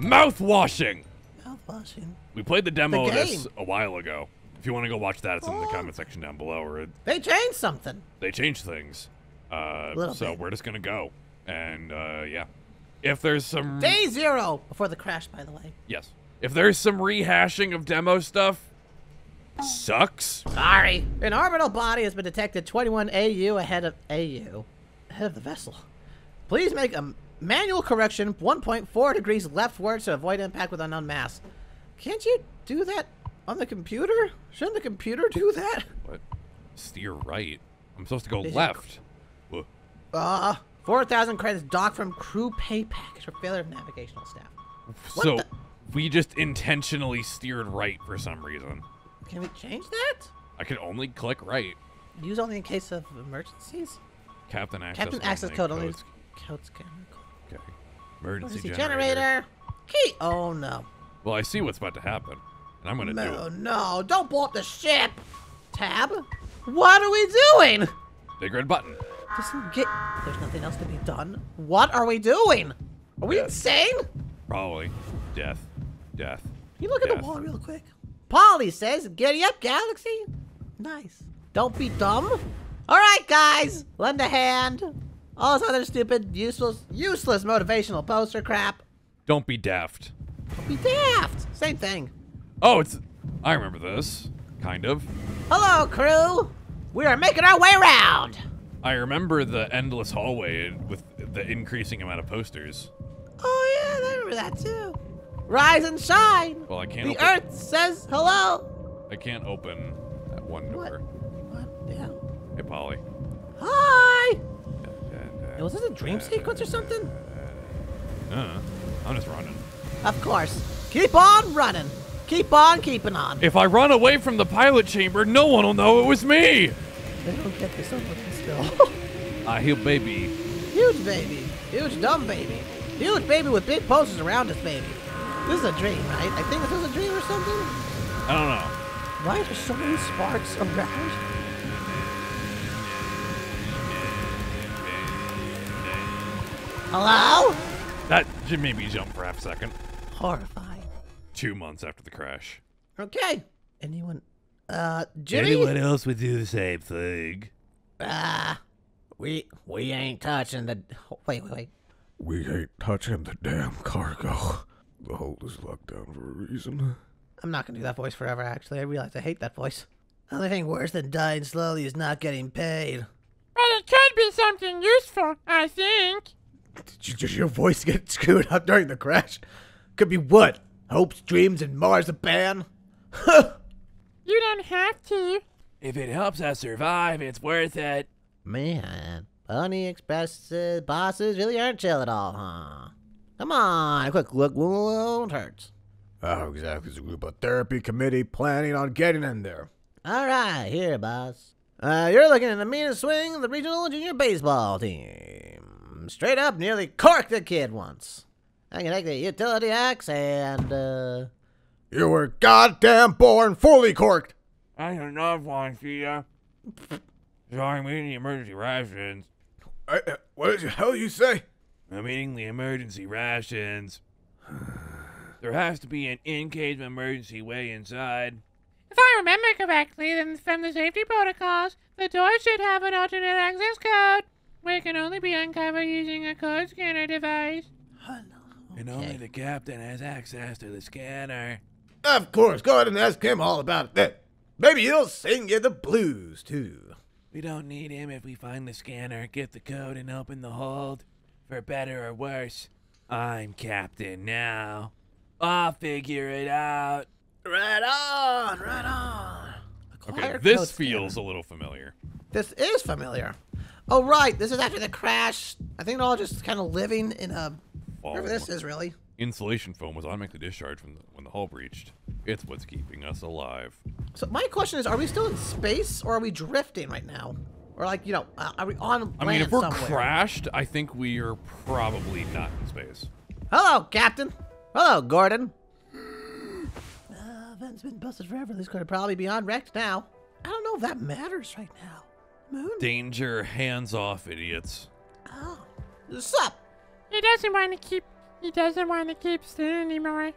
Mouth washing. Mouthwashing. We played the demo The of this a while ago. If you want to go watch that, it's in the Oh. comment section down below. Or They changed something. they changed things. Uh, so bit. we're just gonna go, and uh, yeah, if there's some Day zero before the crash, by the way. yes, if there's some rehashing of demo stuff, sucks. Sorry. An orbital body has been detected 21 AU ahead of AU. Ahead of the vessel. Please make a manual correction 1.4 degrees leftward to avoid impact with unknown mass. Can't you do that on the computer? Shouldn't the computer do that? What? Steer right. I'm supposed to go Is left. Uh, 4,000 credits docked from crew pay package for failure of navigational staff. What so we just intentionally steered right for some reason. Can we change that? I can only click right. Use only in case of emergencies? Captain access. Captain access code only. codes. Code scanner. Okay. Emergency Emergency generator. generator. Key. Oh no. Well, I see what's about to happen, and I'm gonna do No, it. no, don't blow up the ship. Tab. What are we doing? Big red button. Disengage. There's nothing else to be done. What are we doing? Are we Death. insane? Probably. Death. Death. Can you look at the wall real quick? Polly says, "Giddy up, Galaxy." Nice. Don't be dumb. All right, guys, lend a hand. All this other stupid, useless, useless motivational poster crap. Don't be daft. Don't be daft. Same thing. Oh, it's. I remember this. Kind of. Hello, crew. We are making our way around. I remember the endless hallway with the increasing amount of posters. Oh yeah, I remember that too. Rise and shine. Well, I can't The open. Earth says hello. I can't open that one door. What? What? Yeah. Hey, Polly. Hi. Hey, was this a dream sequence or something? Uh, I'm just running. Of course. Keep on running. Keep on keeping on. If I run away from the pilot chamber, no one will know it was me. They don't get this over still. I hear baby. Huge baby. Huge dumb baby. Huge baby with big posters around us, baby. This is a dream, right? I think this is a dream or something. I don't know. Why are there so many sparks around? Hello? That made me jump for half a second. Horrifying. Two months after the crash. Okay. Anyone? Uh, Jimmy? Anyone else would do the same thing? Ah, we we ain't touching the. Wait, wait, wait. We ain't touching the damn cargo. The hold is locked down for a reason. I'm not gonna do that voice forever. Actually, I realize I hate that voice. Only thing worse than dying slowly is not getting paid. But it could be something useful, I think. Did, did your voice get screwed up during the crash? Could be what? Hopes, dreams, and marzipan. You don't have to. If it helps us survive, it's worth it. Man, Pony Express uh, bosses really aren't chill at all, huh? Come on, a quick look won't hurt. How exactly is a group of therapy committee planning on getting in there? All right, here, boss. Uh, you're looking at the meanest swing of the regional junior baseball team. Straight up, nearly corked the kid once. I can take the utility axe and, uh, You were goddamn born fully corked. I have enough one for you. Sorry, I'm eating the emergency rations. Uh, uh, what did the hell you say? I'm eating the emergency rations. There has to be an in-case emergency way inside. If I remember correctly, then from the safety protocols, the door should have an alternate access code, which can only be uncovered using a code scanner device. And only the captain has access to the scanner. Of course, go ahead and ask him all about it then. Maybe he'll sing you the blues, too. We don't need him if we find the scanner, get the code, and open the hold. For better or worse, I'm captain now. I'll figure it out. right on, right on. Okay, this feels scanner. a little familiar. This is familiar. Oh, right, this is after the crash. I think they're all just kind of living in a. Whatever Foam. this is, really. Insulation foam was automatically discharged from the, when the hull breached. It's what's keeping us alive. So, my question is are we still in space or are we drifting right now? Or, like, you know, uh, are we on land I mean, if we're somewhere? crashed, I think we are probably not in space. Hello, Captain. Hello, Gordon. Uh, Ben's been busted forever. This could probably be on wrecked now. I don't know if that matters right now. Moon? Danger, hands off, idiots. Oh. Sup? He doesn't want to keep He doesn't want to keep Stan anymore.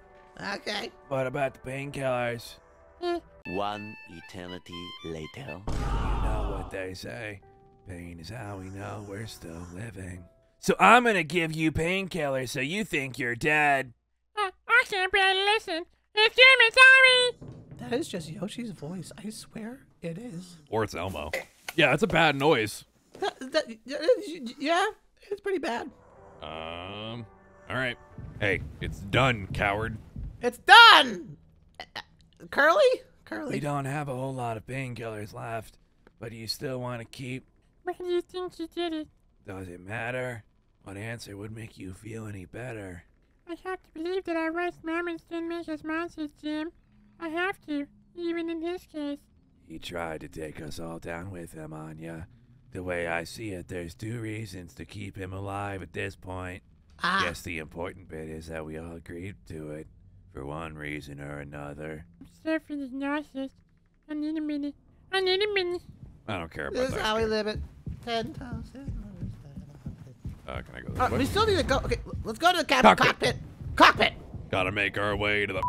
Okay. What about the painkillers? Eh, One eternity later. You know what they say. Pain is how we know we're still living. So I'm gonna give you painkillers so you think you're dead. I, I can't barely listen. It's Jimmy, sorry! That is just Yoshi's voice. I swear it is. Or it's Elmo. Yeah, that's a bad noise. That, that, yeah, it's pretty bad. Um. All right. Hey, it's done, coward. It's done! Curly? Curly. We don't have a whole lot of painkillers left, but you still want to keep. Why do you think she did it? Does it matter? What answer would make you feel any better? I have to believe that our worst moments didn't make us monsters, Jim. I have to, even in his case. He tried to take us all down with him, Anya. The way I see it, there's two reasons to keep him alive at this point. Ah, Guess the important bit is that we all agreed to it, for one reason or another. I'm suffering as narcissist. I need a minute. I need a minute. I don't care about this is how we live it. Ten thousand. Uh, can I go this Uh, way? we still need to go. Okay, let's go to the captain Cockpit. cockpit. Cockpit. Gotta make our way to the.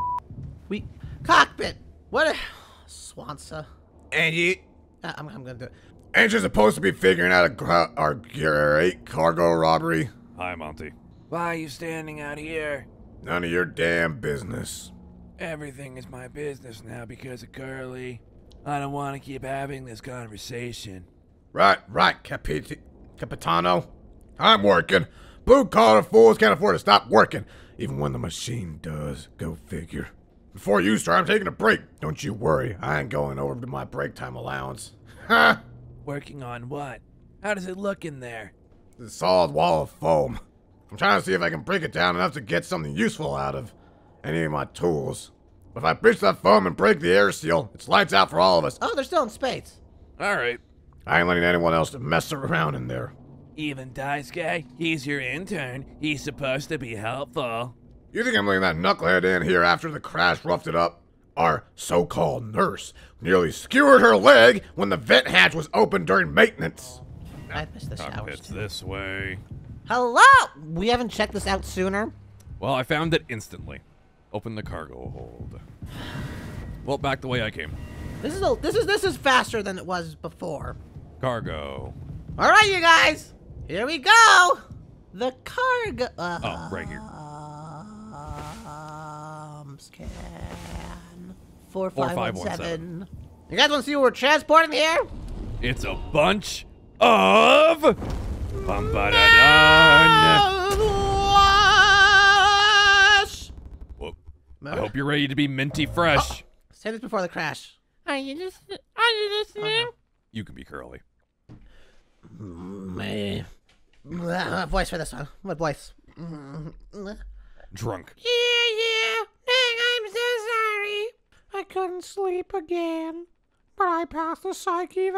We cockpit. What? A, Swansea. Angie, Uh, I'm, I'm gonna do it. ain't you supposed to be figuring out a gra- our great cargo robbery? Hi, Monty. Why are you standing out here? None of your damn business. Everything is my business now because of Curly. I don't want to keep having this conversation. Right, right, Capit- Capitano. I'm working. Blue collar fools can't afford to stop working, even when the machine does. Go figure. Before you start, I'm taking a break. Don't you worry, I ain't going over to my break time allowance. Ha! Working on what? How does it look in there? The solid wall of foam. I'm trying to see if I can break it down enough to get something useful out of any of my tools. But if I breach that foam and break the air seal, it's lights out for all of us. Oh, they're still in space. All right. I ain't letting anyone else to mess around in there. Even Daisuke, he's your intern. He's supposed to be helpful. You think I'm letting that knucklehead in here after the crash roughed it up? Our so-called nurse nearly skewered her leg when the vent hatch was open during maintenance. I missed the showers. Cockpit's too. this way. Hello. We haven't checked this out sooner. Well, I found it instantly. Open the cargo hold. Well, back the way I came. This is a, this is this is faster than it was before. Cargo. All right, you guys. Here we go. The cargo. Uh, Oh, right here. Scan. Four Four, five five, one one, seven. You guys want to see what we're transporting here? It's a bunch of. Bum ba da I hope you're ready to be minty fresh. Say this before the crash. Are you listening? Are you listening? You can be curly. Me. Uh, voice for this one. What voice? Drunk. Yeah, yeah. So sorry. I couldn't sleep again, but I passed the psyche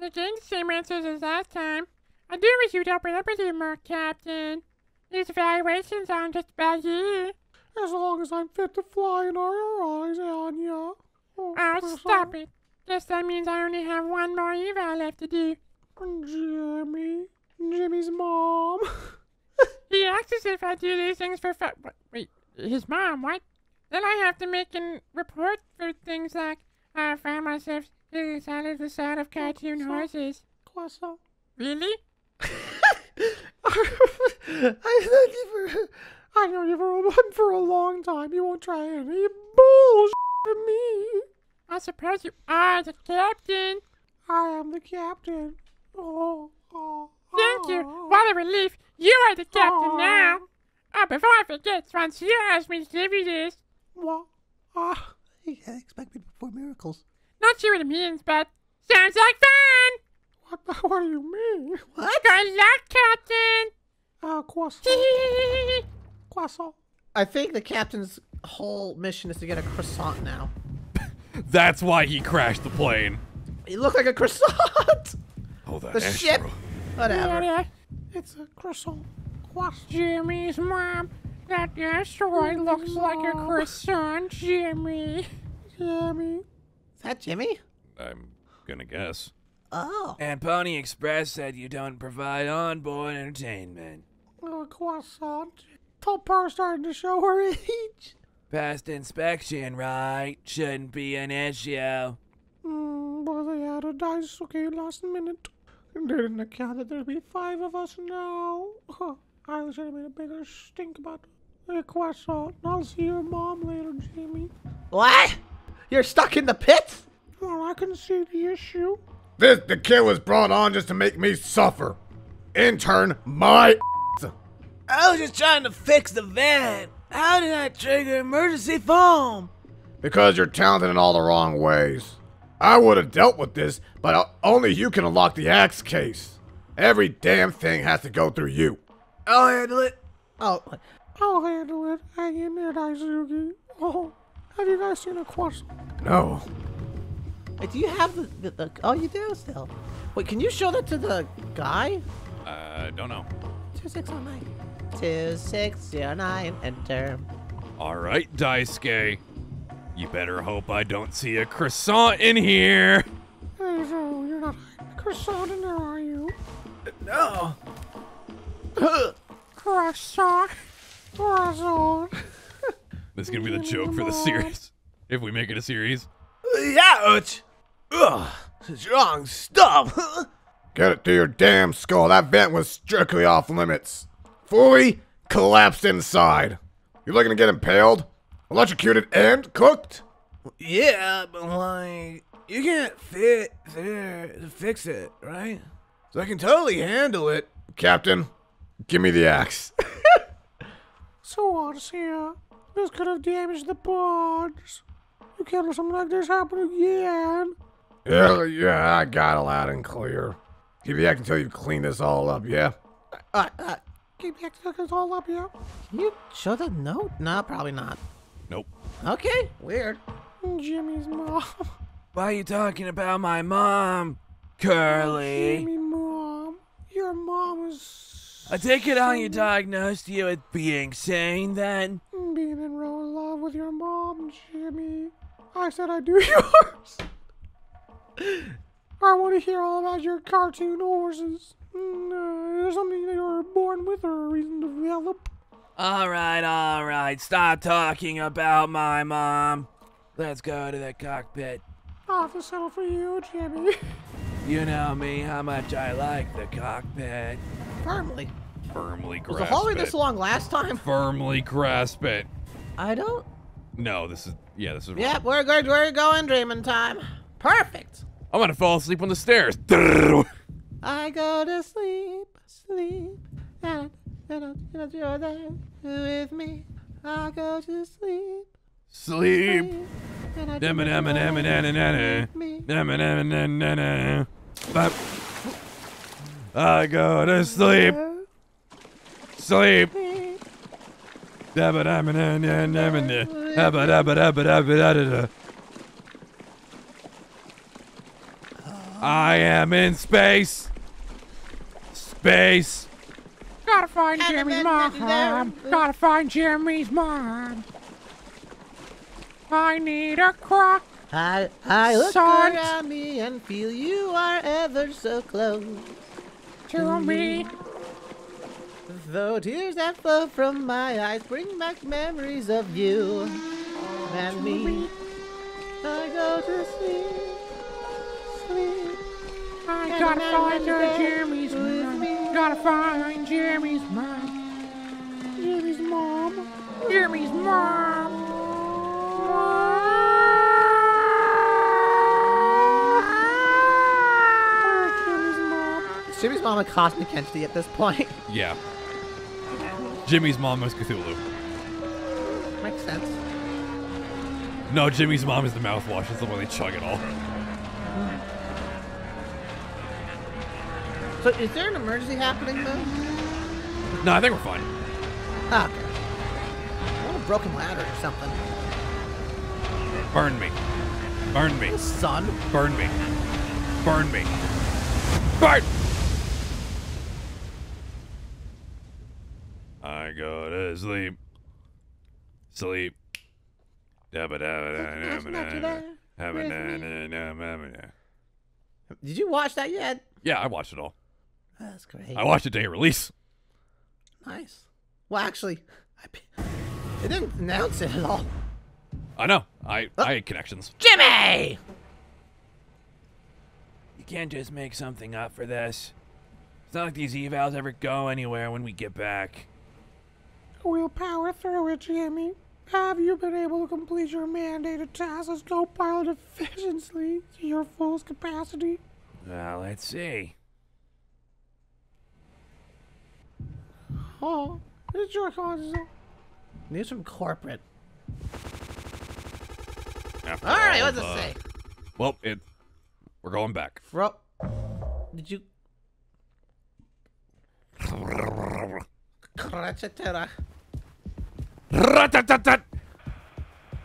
you're getting the same answers as last time. I do wish you'd open up a little more, Captain. These evaluations aren't just about you. As long as I'm fit to fly in our eyes, Anya. Oh, ah, stop it. Guess that means I only have one more eval left to do. Jimmy. Jimmy's mom. he asks us if I do these things for fun. Wait, his mom, what? Then I have to make a report for things like I found myself sitting inside the side of cartoon horses. Croissant. Really? I thank you for. I know you for a, for a long time. You won't try any bullshit from me. I suppose you are the captain. I am the captain. Oh, oh. Thank you. Oh. What a relief. You are the captain oh. now. Oh, before I forget, Swansea asked me to give you this. What? Ah, you can't expect me to perform miracles. Not sure what it means, but sounds like fun. What? the- What do you mean? What? Good luck, Captain. Ah, croissant. croissant. I think the captain's whole mission is to get a croissant now. That's why he crashed the plane. You look like a croissant. Oh, that The astro. ship. Whatever. Yeah, It's a croissant. Jimmy's mom. That asteroid looks like a croissant, Jimmy. Jimmy. Is that Jimmy? I'm gonna guess. Oh. And Pony Express said you don't provide onboard entertainment. a croissant. Tulpar starting to show her age. Past inspection, right? Shouldn't be an issue. Hmm, but they had a dice, okay, last minute. Didn't account that there'd be five of us now. Huh. I should have made a bigger stink about the croissant. I'll see your mom later, Jimmy. What? You're stuck in the pit? Well, I can see the issue. This the kid was brought on just to make me suffer. Intern, my I was just trying to fix the van. How did I trigger emergency foam? because you're talented in all the wrong ways. I would have dealt with this, but uh, only you can unlock the axe case. Every damn thing has to go through you. I'll handle it. Oh, I'll handle it. Hang in there, Daisuke. Oh, have you guys seen a croissant? No. wait, do you have the, the, the. Oh, you do still. Wait, can you show that to the guy? Uh, don't know. 2609. 2609, enter. All right, Daisuke. You better hope I don't see a croissant in here. Hey, so you're not hiding a croissant in there, are you? No. Croissant. Croissant. This is gonna be the joke for the series. If we make it a series. Ouch. Ugh. Strong stuff. Get it through your damn skull. That vent was strictly off limits. Fully collapsed inside. You looking to get impaled? Electrocuted and cooked? yeah, but like, you can't fit there to fix it, right? So I can totally handle it. Captain, give me the axe. So what, here? This could have damaged the pods. You can't let something like this happen again. yeah, yeah, I got it loud and clear. Give me the axe until you clean this all up, yeah? Uh, uh, Keep the it's all up, yeah? can you show the note? No, probably not. Nope. Okay, weird. Jimmy's mom. Why are you talking about my mom, Curly? Jimmy mom. Your mom is I take it on you diagnosed you with being sane then? being in real love with your mom, Jimmy. I said I do yours. I want to hear all about your cartoon horses. Mm, uh, something that you were born with or a reason to develop. Alright, alright, stop talking about my mom. Let's go to the cockpit. I'll have to settle for you, Jimmy. You know me, how much I like the cockpit. Firmly. Firmly Was the grasp hallway it. this long last time? Firmly grasp it. I don't. No, this is yeah, this is. wrong. Yep, we're good. We're going dreaming time. Perfect. I'm gonna fall asleep on the stairs. I go to sleep, sleep, and and and you're there with me. I go to sleep, Sleep. and I go to sleep. Sleep. I am in space. Space. Gotta find Jimmy's mom. Gotta find Jimmy's mom. I need a crock. I I look Son. around me and feel you are ever so close. To me. Though tears that flow from my eyes bring back memories of you and me. I go to sleep, sleep. I And gotta find there her Jimmy's with mom. me. Gotta find Jimmy's mom. Jimmy's mom. Jimmy's mom. Where's Jimmy's mom? Jimmy's mom a cosmic entity at this point. Yeah. Jimmy's mom is Cthulhu. Makes sense. No, Jimmy's mom is the mouthwash. It's the one they chug it all. So is there an emergency happening though? No, I think we're fine. Ah, okay. I want a broken ladder or something. Burn me. Burn me. Son. Burn me. Burn me. Burn! I go to sleep. Sleep. Dabba dabba dabba dabba dabba. Dabba dabba dabba dabba. Did you watch that yet? Yeah, I watched it all. That's great. I watched it day of release. Nice. Well, actually, I, p- it didn't announce it at all. I know. I oh. I had connections. Jimmy! You can't just make something up for this. It's not like these evals ever go anywhere when we get back. We'll power through it, Jimmy. Have you been able to complete your mandated tasks as co-pilot efficiently to your fullest capacity? Well, let's see. Oh, it's your console. News from corporate. After All right, all what's it say? Well, it. We're going back. Fro. Did you. Crachatera. Ratatatat.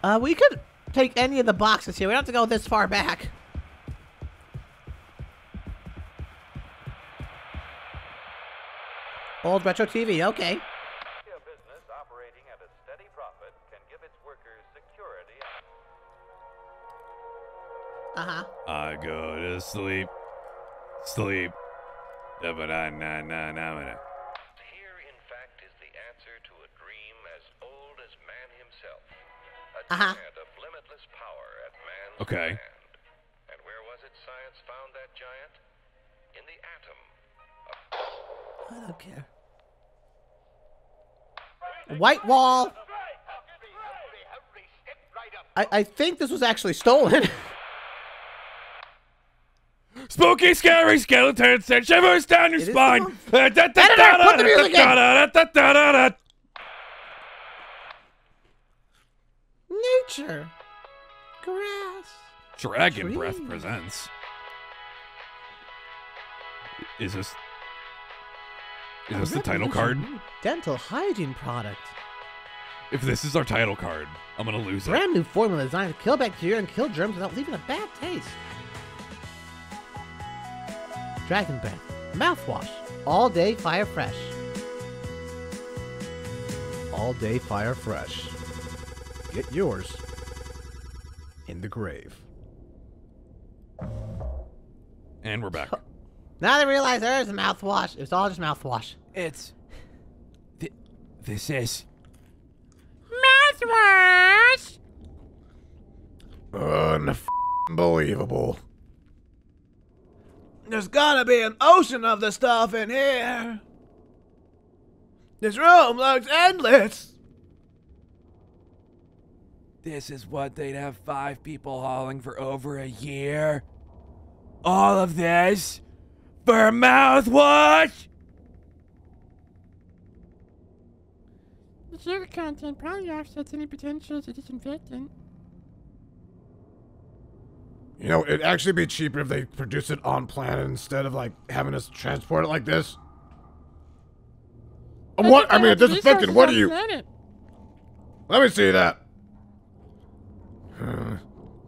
Uh, we could take any of the boxes here. We don't have to go this far back. Old retro TV, okay. A business operating at a steady profit can give its workers security. Uh Uh-huh. giant of limitless power at man's Okay. command. And where was it science found that giant? In the atom. I don't care. White wall. I, I think this was actually stolen. Spooky, scary skeletons send shivers down your It is spine. Editor, put the music in. Nature. Grass. Dragon Breath presents. Is this? Is this the title card? Dental hygiene product. If this is our title card, I'm gonna lose it. Brand new formula designed to kill bacteria and kill germs without leaving a bad taste. Dragon Breath. Mouthwash. All day fire fresh. All day fire fresh. Get yours in the grave. And we're back. Now they realize there is a mouthwash. it's all just mouthwash. It's. Th- this is. Mouthwash! Unbelievable. There's gotta be an ocean of the stuff in here. This room looks endless. This is what they'd have five people hauling for over a year. All of this for mouthwash? The sugar content probably offsets any potential as a disinfectant. You know, it'd actually be cheaper if they produced it on planet instead of like having us transport it like this. Uh, What? I mean, a disinfectant. What are you? Planet. Let me see that.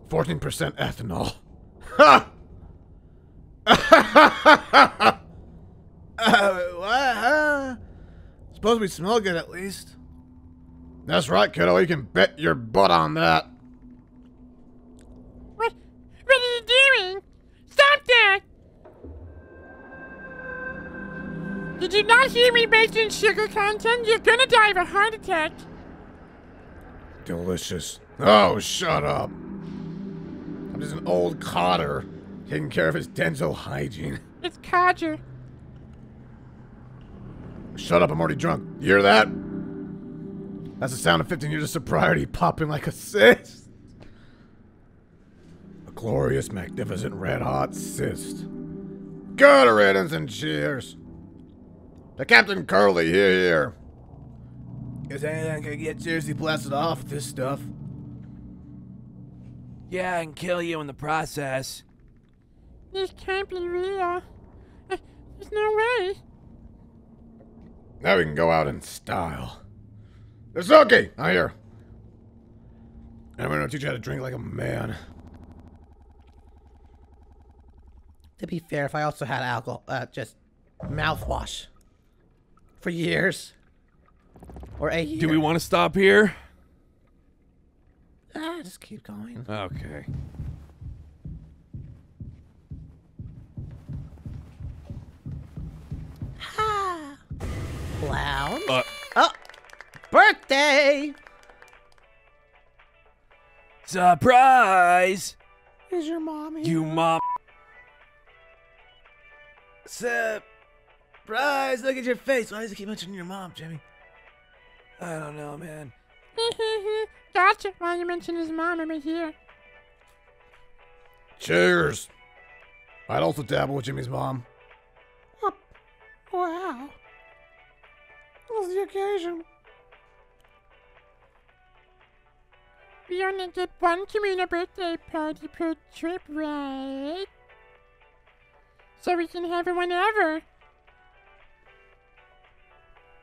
Fourteen percent ethanol. Ha! Uh, what? Huh? Suppose we smell good at least. That's right, kiddo. You can bet your butt on that. What? What are you doing? Stop that! Did you not hear me mention sugar content? You're gonna die of a heart attack. Delicious. Oh, shut up. I'm just an old cotter taking care of his dental hygiene. It's Codger. Shut up, I'm already drunk. You hear that? That's the sound of 15 years of sobriety popping like a cyst. A glorious, magnificent, red hot cyst. Good riddance and cheers. To Captain Curly, here, here. Is anything gonna get seriously blasted off with this stuff? Yeah, and kill you in the process. This can't be real. Uh, There's no way. Now we can go out in style. Suzuki, I hear. I'm gonna teach you how to drink like a man. To be fair, if I also had alcohol, uh, just mouthwash for years or a year. Do we want to stop here? Ah, just keep going. Okay. Ha! Lounge. Uh, Oh, birthday! Surprise! Is your mom here? You mom. Surprise! Look at your face. Why does it keep mentioning your mom, Jimmy? I don't know, man. gotcha. Why you mentioned his mom over here? Cheers. I'd also dabble with Jimmy's mom. Oh, Wow. What's the occasion? We only get one communal birthday party per trip, right? So we can have it whenever.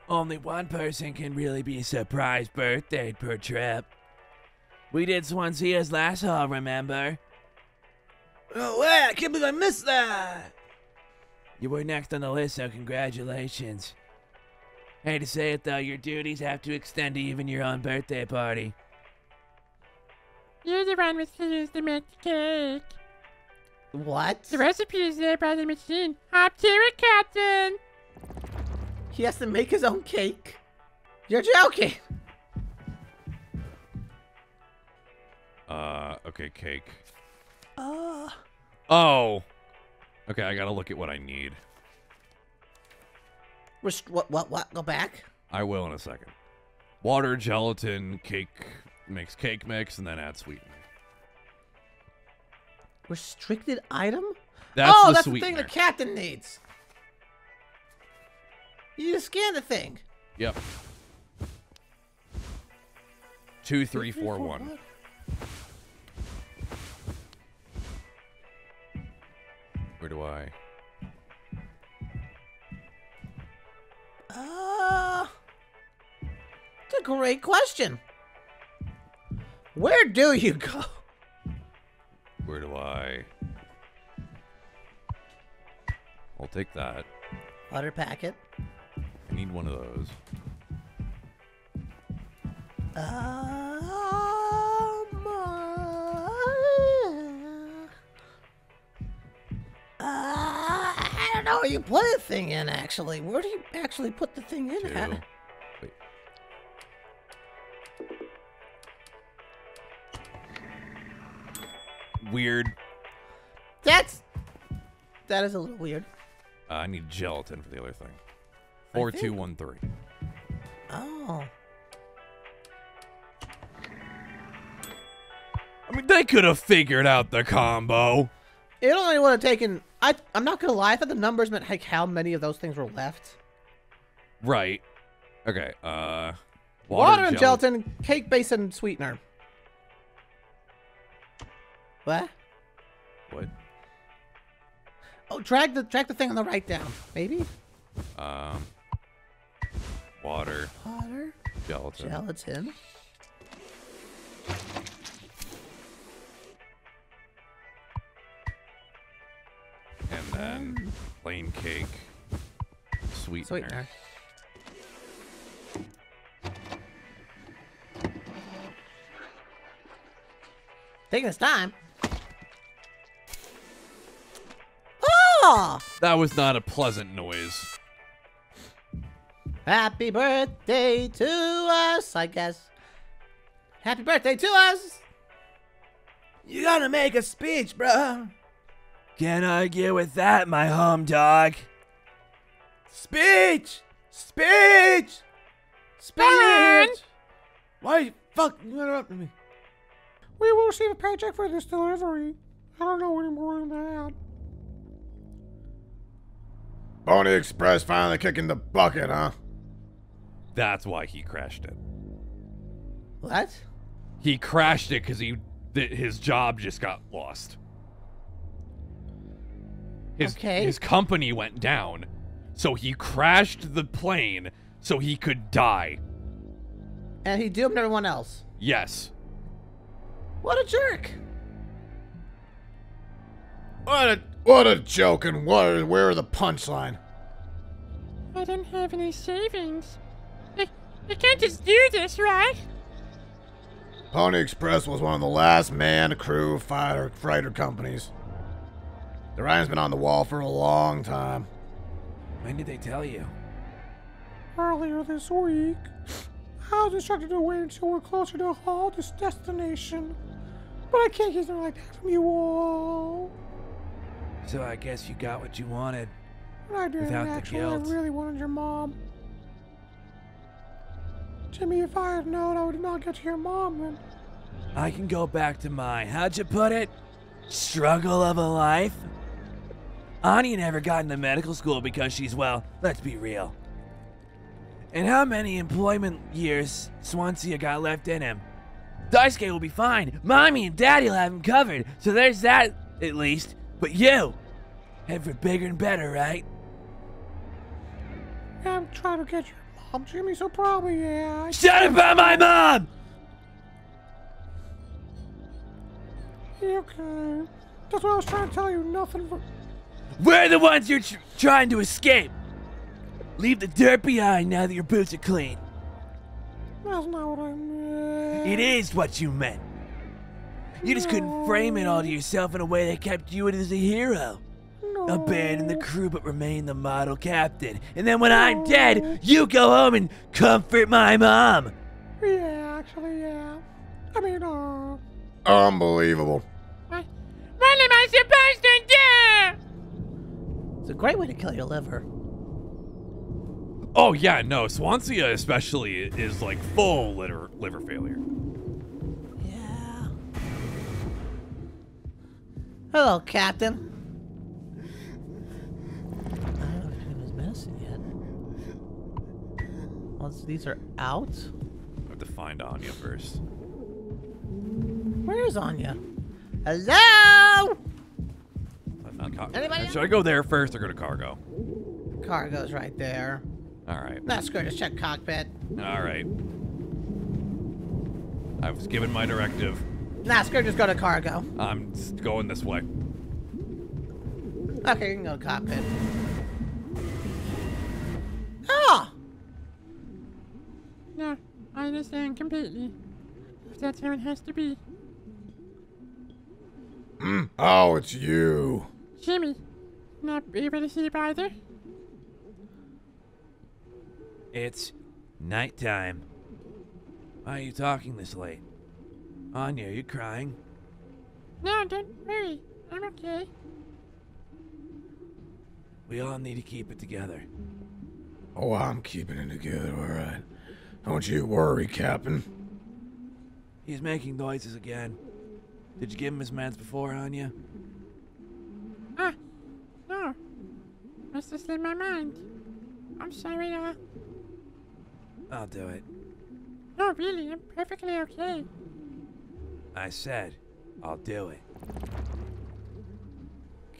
Only one person can really be a surprise birthday per trip. We did Swansea's last haul, remember? Oh, way! I can't believe I missed that! You were next on the list, so congratulations. Hate to say it though, your duties have to extend to even your own birthday party. You're the one with to use to make the cake. What? The recipe is there by the machine. Hop to it, Captain. He has to make his own cake? You're joking! uh, okay, cake. Uh, Oh. Okay, I gotta look at what I need. rest- what, what, what? Go back? I will in a second. Water, gelatin, cake, mix cake mix, and then add sweetener. Restricted item? That's oh, the that's sweetener. the thing the captain needs. You just scan the thing. Yep. Two, three, four, one. Where do I? Uh, it's a great question. Where do you go? Where do I? I'll take that. Butter packet. I need one of those. Um, uh, I don't know where you put the thing in, actually. Where do you actually put the thing in Two. at? Wait. Weird. That's... That is a little weird. Uh, I need gelatin for the other thing. I Four, think- two, one, three. Oh. I mean, they could have figured out the combo. It only would have taken... I, I'm not gonna lie, I thought the numbers meant like how many of those things were left. Right. Okay. Uh. Water, and gel- gelatin, cake base and sweetener. What? What? Oh, drag the drag the thing on the right down. Maybe? Um. Water, Water, gelatin. gelatin. and then um. plain cake, sweetener. Sweetener. Taking his time. Oh! That was not a pleasant noise. Happy birthday to us, I guess. Happy birthday to us! You gotta make a speech, bro. Can't argue with that, my home dog. Speech! Speech! Speech! Why you fuck you interrupting me? We will receive a paycheck for this delivery. I don't know any more than that. Pony Express finally kicking the bucket, huh? That's why he crashed it. What? He crashed it because he th- his job just got lost. His Okay. his company went down, so he crashed the plane so he could die. And he doomed everyone else. Yes. What a jerk! What a what a joke and what where are the punchline? I didn't have any savings. I, I can't just do this, right? Pony Express was one of the last man crew fighter freighter companies. The writing's been on the wall for a long time. When did they tell you? earlier this week. I was instructed to wait until we're closer to Halda's destination. But I can't get something like that from you all. So I guess you got what you wanted. But I didn't Without the actually. guilt. I really wanted your mom. Jimmy, if I had known I would not get to your mom, then I can go back to my, how'd you put it? Struggle of a life? Anya never got into medical school because she's, well, let's be real. And how many employment years Swansea got left in him? Daisuke will be fine. Mommy and Daddy will have him covered. So there's that, at least. But you, head for bigger and better, right? I'm trying to get your mom, Jimmy, so probably, yeah. I- Shut up about my mom! Okay. That's what I was trying to tell you. Nothing for. We're the ones you're tr- trying to escape. Leave the dirt behind now that your boots are clean. That's not what I meant. It is what you meant. You just couldn't frame it all to yourself in a way that kept you as a hero. No. Abandon the crew but remain the model captain. And then when I'm dead, you go home and comfort my mom. Yeah, actually, yeah. I mean, uh. Unbelievable. What, what am I supposed to do? It's a great way to kill your liver. Oh yeah, no, Swansea especially is like full liver liver failure. Yeah. Hello, Captain. I haven't taken his medicine yet. Once these are out, I have to find Anya first. where's Anya? Hello! Anybody Should I go there first or go to cargo? Cargo's right there. All right. That's good. Just check cockpit. All right. I was given my directive. It, just go to cargo. I'm going this way. Okay, you can go to cockpit. Ah! Yeah, I understand completely. If that's how it has to be. Oh, it's you. Jimmy, not able to sleep either? It's nighttime. Why are you talking this late? Anya, are you crying? No, don't worry. I'm okay. We all need to keep it together. Oh, I'm keeping it together, all right. Don't you worry, Captain. He's making noises again. Did you give him his meds before, Anya? Ah, no. Must have slipped my mind. I'm sorry, uh. I'll do it. No, really, I'm perfectly okay. I said, I'll do it.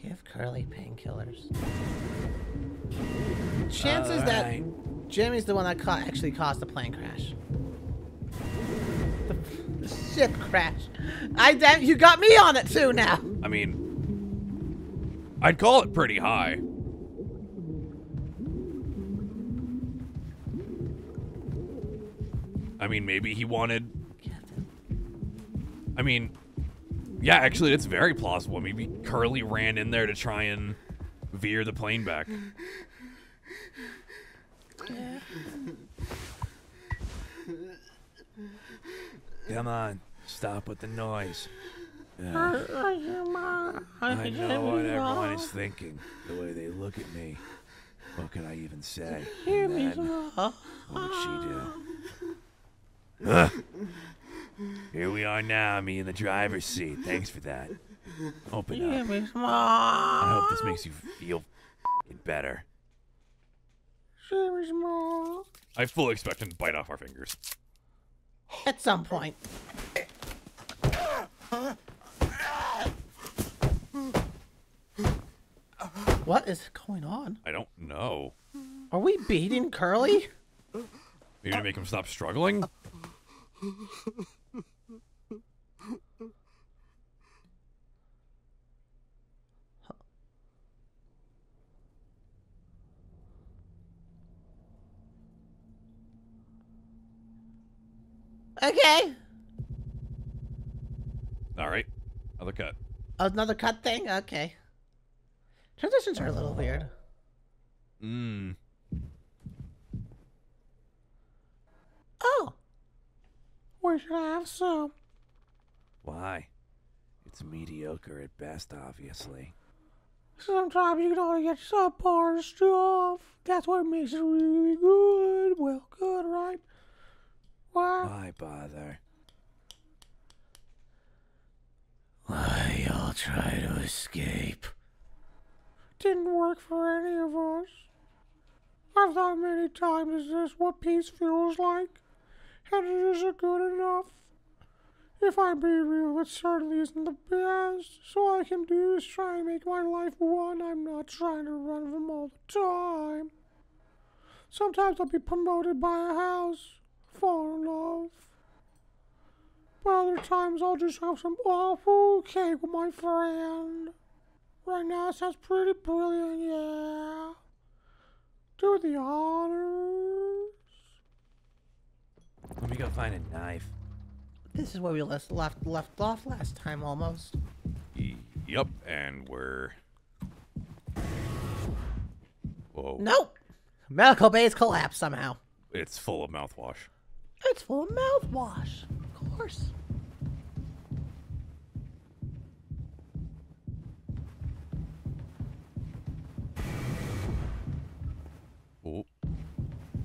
Give Curly painkillers. Chances that Jimmy's the one that ca- actually caused the plane crash. The ship crash. I damn, you got me on it too now. I mean, I'd call it pretty high. I mean, maybe he wanted. I mean, yeah, actually, it's very plausible. Maybe Curly ran in there to try and veer the plane back. Come on, stop with the noise. I, Ugh, I ma. Uh, know what everyone is thinking. The way they look at me. What can I even say? Hear me, what did she do? Here we are now, me in the driver's seat. Thanks for that. Open up. I hope this makes you feel better. I fully expect him to bite off our fingers. At some point. What is going on? I don't know. Are we beating Curly? Are you gonna make him stop struggling? Okay. All right. Another cut. Another cut thing? Okay. Transitions are a little weird. Mmm. Oh. Where should I have some? Why? It's mediocre at best, obviously. Sometimes you can only get subpar stuff. That's what makes it really good. Well, good, right? Why? Why bother? Why y'all try to escape? Didn't work for any of us. I've thought many times, is this what peace feels like? And it isn't good enough. If I'm being real, it certainly isn't the best. So all I can do is try and make my life one I'm not trying to run from all the time. Sometimes I'll be promoted by a house, fall in love. But other times I'll just have some awful cake with my friend. Right now it sounds pretty brilliant, yeah. Do the honors. Let me go find a knife. This is where we left left left off last time, almost. Yep, and we're. Whoa. Nope. Medical base collapsed somehow. It's full of mouthwash. It's full of mouthwash. Of course. Oh,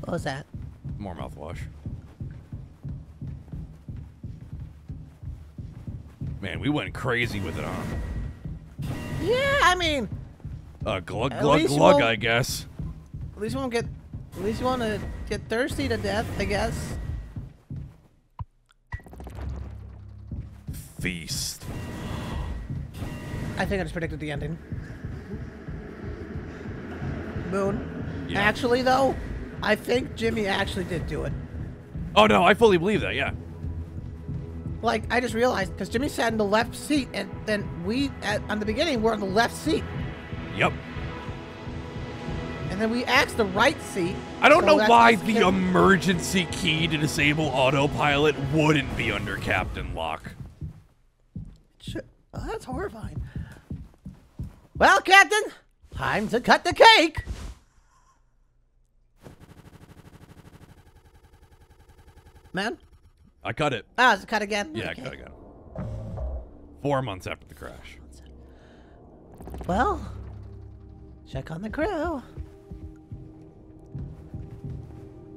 What was that? more mouthwash. Man, we went crazy with it, huh? Yeah, I mean, Uh, glug, glug, glug, I guess. at least you won't get. At least you want to get thirsty to death, I guess. Feast. I think I just predicted the ending. Moon. Yeah. Actually, though, I think Jimmy actually did do it. Oh, no, I fully believe that, yeah. Like, I just realized because Jimmy sat in the left seat, and then we, at, on the beginning, were in the left seat, Yep. and then we asked the right seat. I don't so know why the emergency key to disable autopilot wouldn't be under Captain Lock. Shit. Oh, that's horrifying. Well, Captain, time to cut the cake. Man, I cut it. ah, is it cut again? Yeah, Okay. I cut it again. Four months after the crash. Well, check on the crew.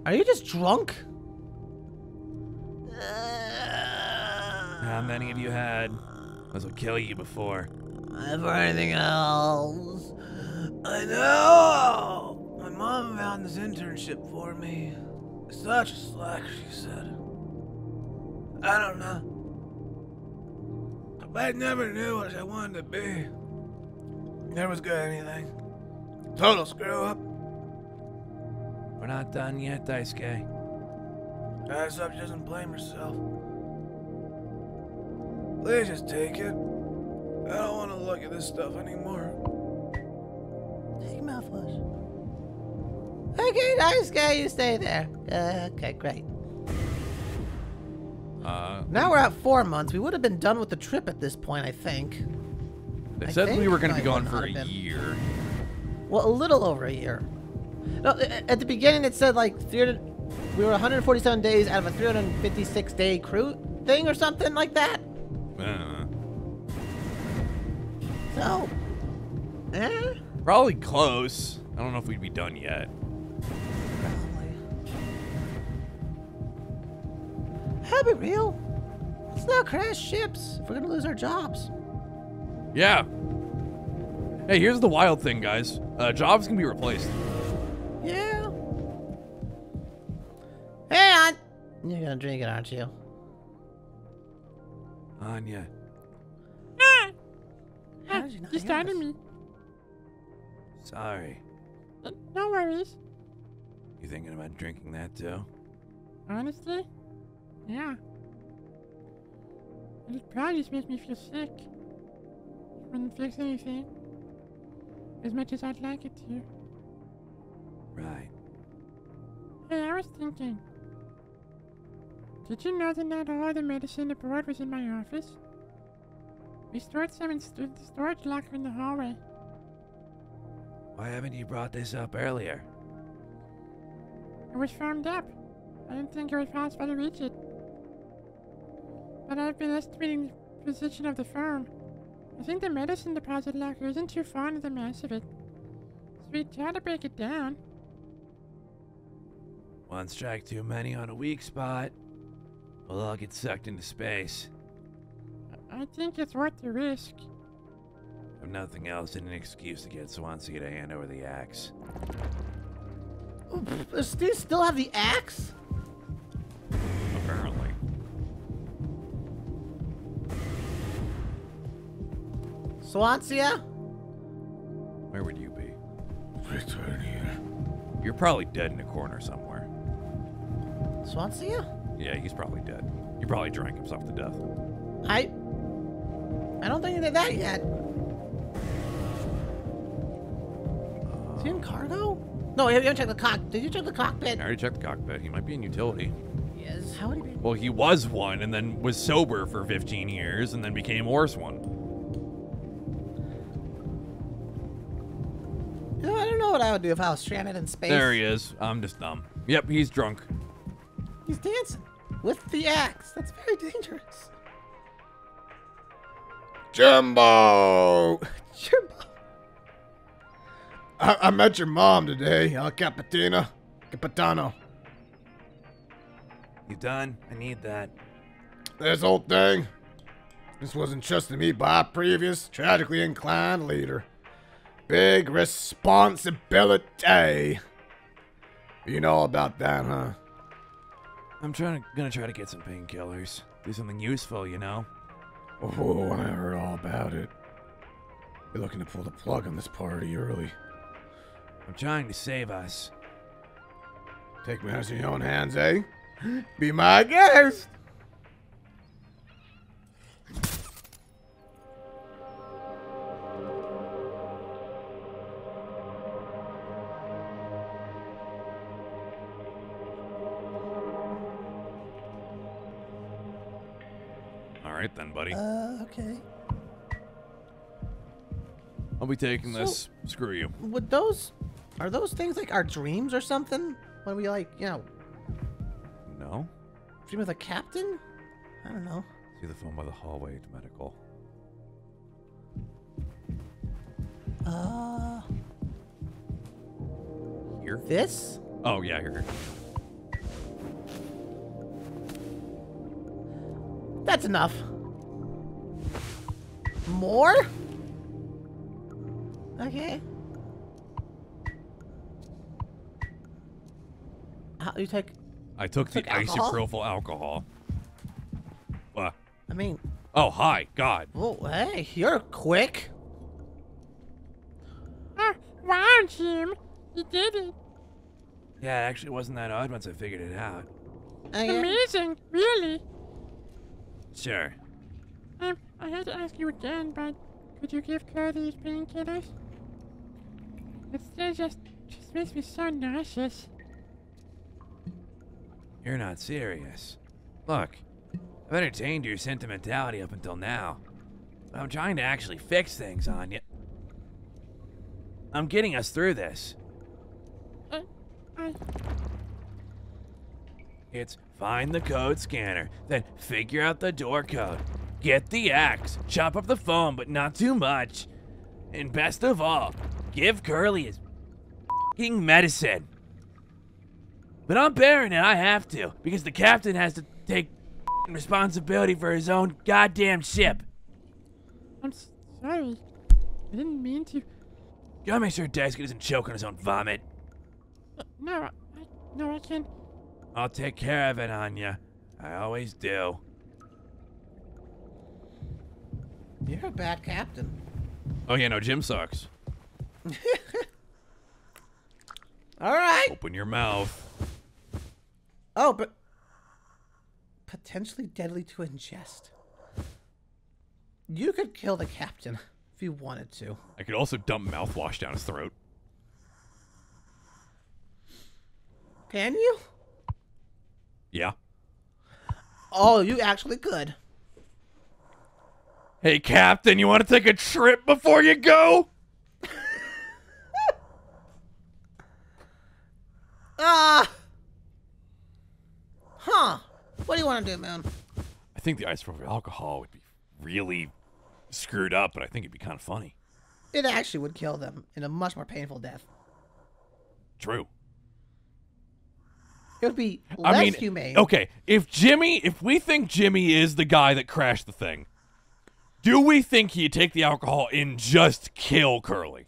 Are you just drunk? How many of you had? This will kill you before. Ever anything else? I know! My mom found this internship for me. Such a slack, she said. I don't know. I never knew what I wanted to be. Never was good at anything. Total screw up. We're not done yet, Daisuke. I just hope she doesn't blame herself. Please just take it. I don't want to look at this stuff anymore. Take mouthwash. Okay, nice guy, you stay there. Uh, okay, great. Uh, Now we're at four months. We would have been done with the trip at this point, I think. they I said we were going to be gone for a year. Well, a little over a year. No, at the beginning it said like 300, we were 147 days out of a 356 day crew thing or something like that. Uh, So, eh? probably close. I don't know if we'd be done yet. Probably. I'll be real. Let's not crash ships if we're gonna lose our jobs. Yeah. Hey, here's the wild thing, guys. Uh, jobs can be replaced. Yeah. Hey. You're gonna drink it, aren't you? Anya. Ah! How Ah, did you not you started me. Sorry. Uh, No worries. You thinking about drinking that too? Honestly? Yeah. And it probably just makes me feel sick. Wouldn't fix anything. As much as I'd like it to. Right. Hey, I was thinking. Did you know that not all the medicine aboard was in my office? We stored some in st- the storage locker in the hallway. Why haven't you brought this up earlier? It was farmed up. I didn't think it was possible to reach it. but I've been estimating the position of the phone. I think the medicine deposit locker isn't too fond of the mass of it. So we try to break it down. One strike too many on a weak spot. We'll all get sucked into space. I think it's worth the risk. If nothing else, and an excuse to get Swansea to hand over the axe. Does Steve still have the axe? Apparently. Swansea? Where would you be? Return here. You're probably dead in a corner somewhere. Swansea? Yeah, he's probably dead. He probably drank himself to death. I. I don't think he did that yet. Is he in cargo? No, you haven't checked the cock. Did you check the cockpit? I already checked the cockpit. He might be in utility. Yes. How would he be? Well, he was one and then was sober for 15 years and then became worse one. I don't know what I would do if I was stranded in space. There he is. I'm just dumb. Yep, he's drunk. He's dancing with the axe. That's very dangerous. Jumbo. Jumbo. I, I met your mom today, uh, El Capitina. Capitano. You done? I need that. This old thing. This was entrusted to me by a previous, tragically inclined leader. Big responsibility. You know about that, huh? I'm trying to, gonna try to get some painkillers. Do something useful, you know? Oh, I heard all about it. You're looking to pull the plug on this party early. I'm trying to save us. Take matters in your own hands, eh? Be my guest! Buddy. Uh, okay. I'll be taking so- this. Screw you. Would those, are those things like our dreams or something? When we like, you know, No? dream of the captain? I don't know. See the phone by the hallway to medical. Uh, Here? this? Oh, yeah, here. That's enough. More? Okay. How you take? I took the alcohol? isopropyl alcohol. What? I mean, Oh, hi. God. oh hey, you're quick. Oh, wow, Jim. You did it. Yeah, it actually wasn't that odd once I figured it out. Okay. Amazing, really. Sure. I had to ask you again, but could you give Claire these painkillers? It just just makes me so nauseous. You're not serious. Look, I've entertained your sentimentality up until now. But I'm trying to actually fix things on you. I'm getting us through this. I, I, It's find the code scanner, then figure out the door code. Get the axe, chop up the foam, but not too much. And best of all, give Curly his fing medicine. But I'm bearing it, I have to, because the captain has to take responsibility for his own goddamn ship. I'm sorry. I didn't mean to. Gotta make sure Daisuke doesn't choke on his own vomit. Uh, No, I, no, I can't. I'll take care of it, Anya. I always do. You're a bad captain. Oh, yeah, no, Jim sucks. All right. Open your mouth. Oh, but potentially deadly to ingest. You could kill the captain if you wanted to. I could also dump mouthwash down his throat. Can you? Yeah. Oh, you actually could. Hey, Captain, you want to take a trip before you go? Ah. Huh. What do you want to do, man? I think the isopropyl alcohol would be really screwed up, but I think it'd be kind of funny. It actually would kill them in a much more painful death. True. It would be less I mean, humane. okay, if Jimmy, if we think Jimmy is the guy that crashed the thing, do we think he'd take the alcohol and just kill Curly?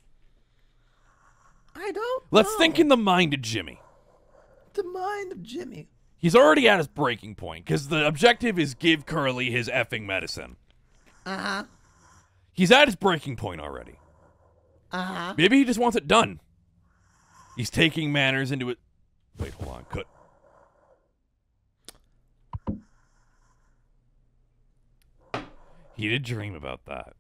I don't. Let's know. think in the mind of Jimmy. the mind of Jimmy. He's already at his breaking point because the objective is give Curly his effing medicine. Uh huh. He's at his breaking point already. Uh huh. Maybe he just wants it done. He's taking manners into it. Wait, hold on. Cut. He did dream about that.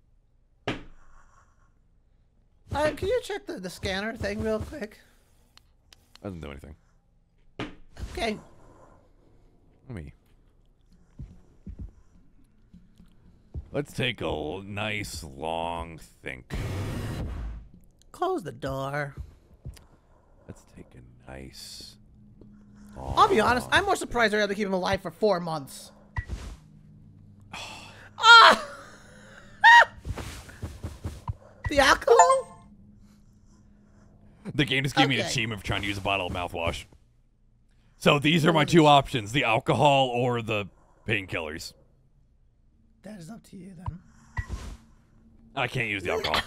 Uh, can you check the, the scanner thing real quick? Doesn't do anything. Okay. Let me. Let's take a nice long think. Close the door. Let's take a nice. I'll be honest. I'm more surprised they're able to keep him alive for four months. Ah! the alcohol? The game just gave me an Okay. achievement for trying to use a bottle of mouthwash. So these are my two options: the alcohol or the painkillers. That is up to you then. I can't use the alcohol.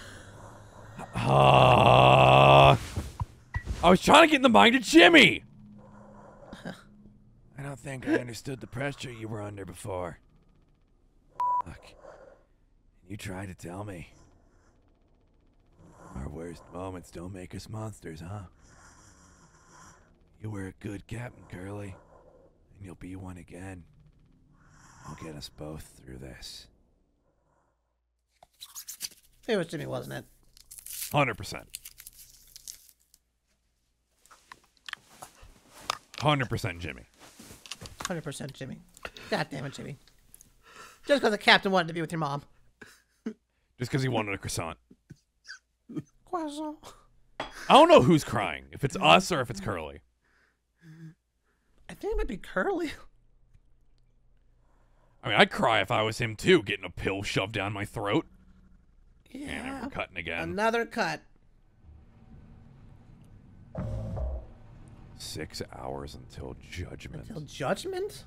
Ah. I was trying to get in the mind of Jimmy. I don't think I understood the pressure you were under before. Fuck. You try to tell me. Our worst moments don't make us monsters, huh? You were a good captain, Curly. And you'll be one again. I'll get us both through this. It was Jimmy, wasn't it? Hundred percent. Hundred percent, Jimmy. 100% Jimmy. God damn it, Jimmy. Just because the captain wanted to be with your mom. Just because he wanted a croissant. Croissant. I don't know who's crying. If it's us or if it's Curly. I think it might be Curly. I mean, I'd cry if I was him too, getting a pill shoved down my throat. And Yeah. we're cutting again. Another cut. Six hours until judgment. Until judgment?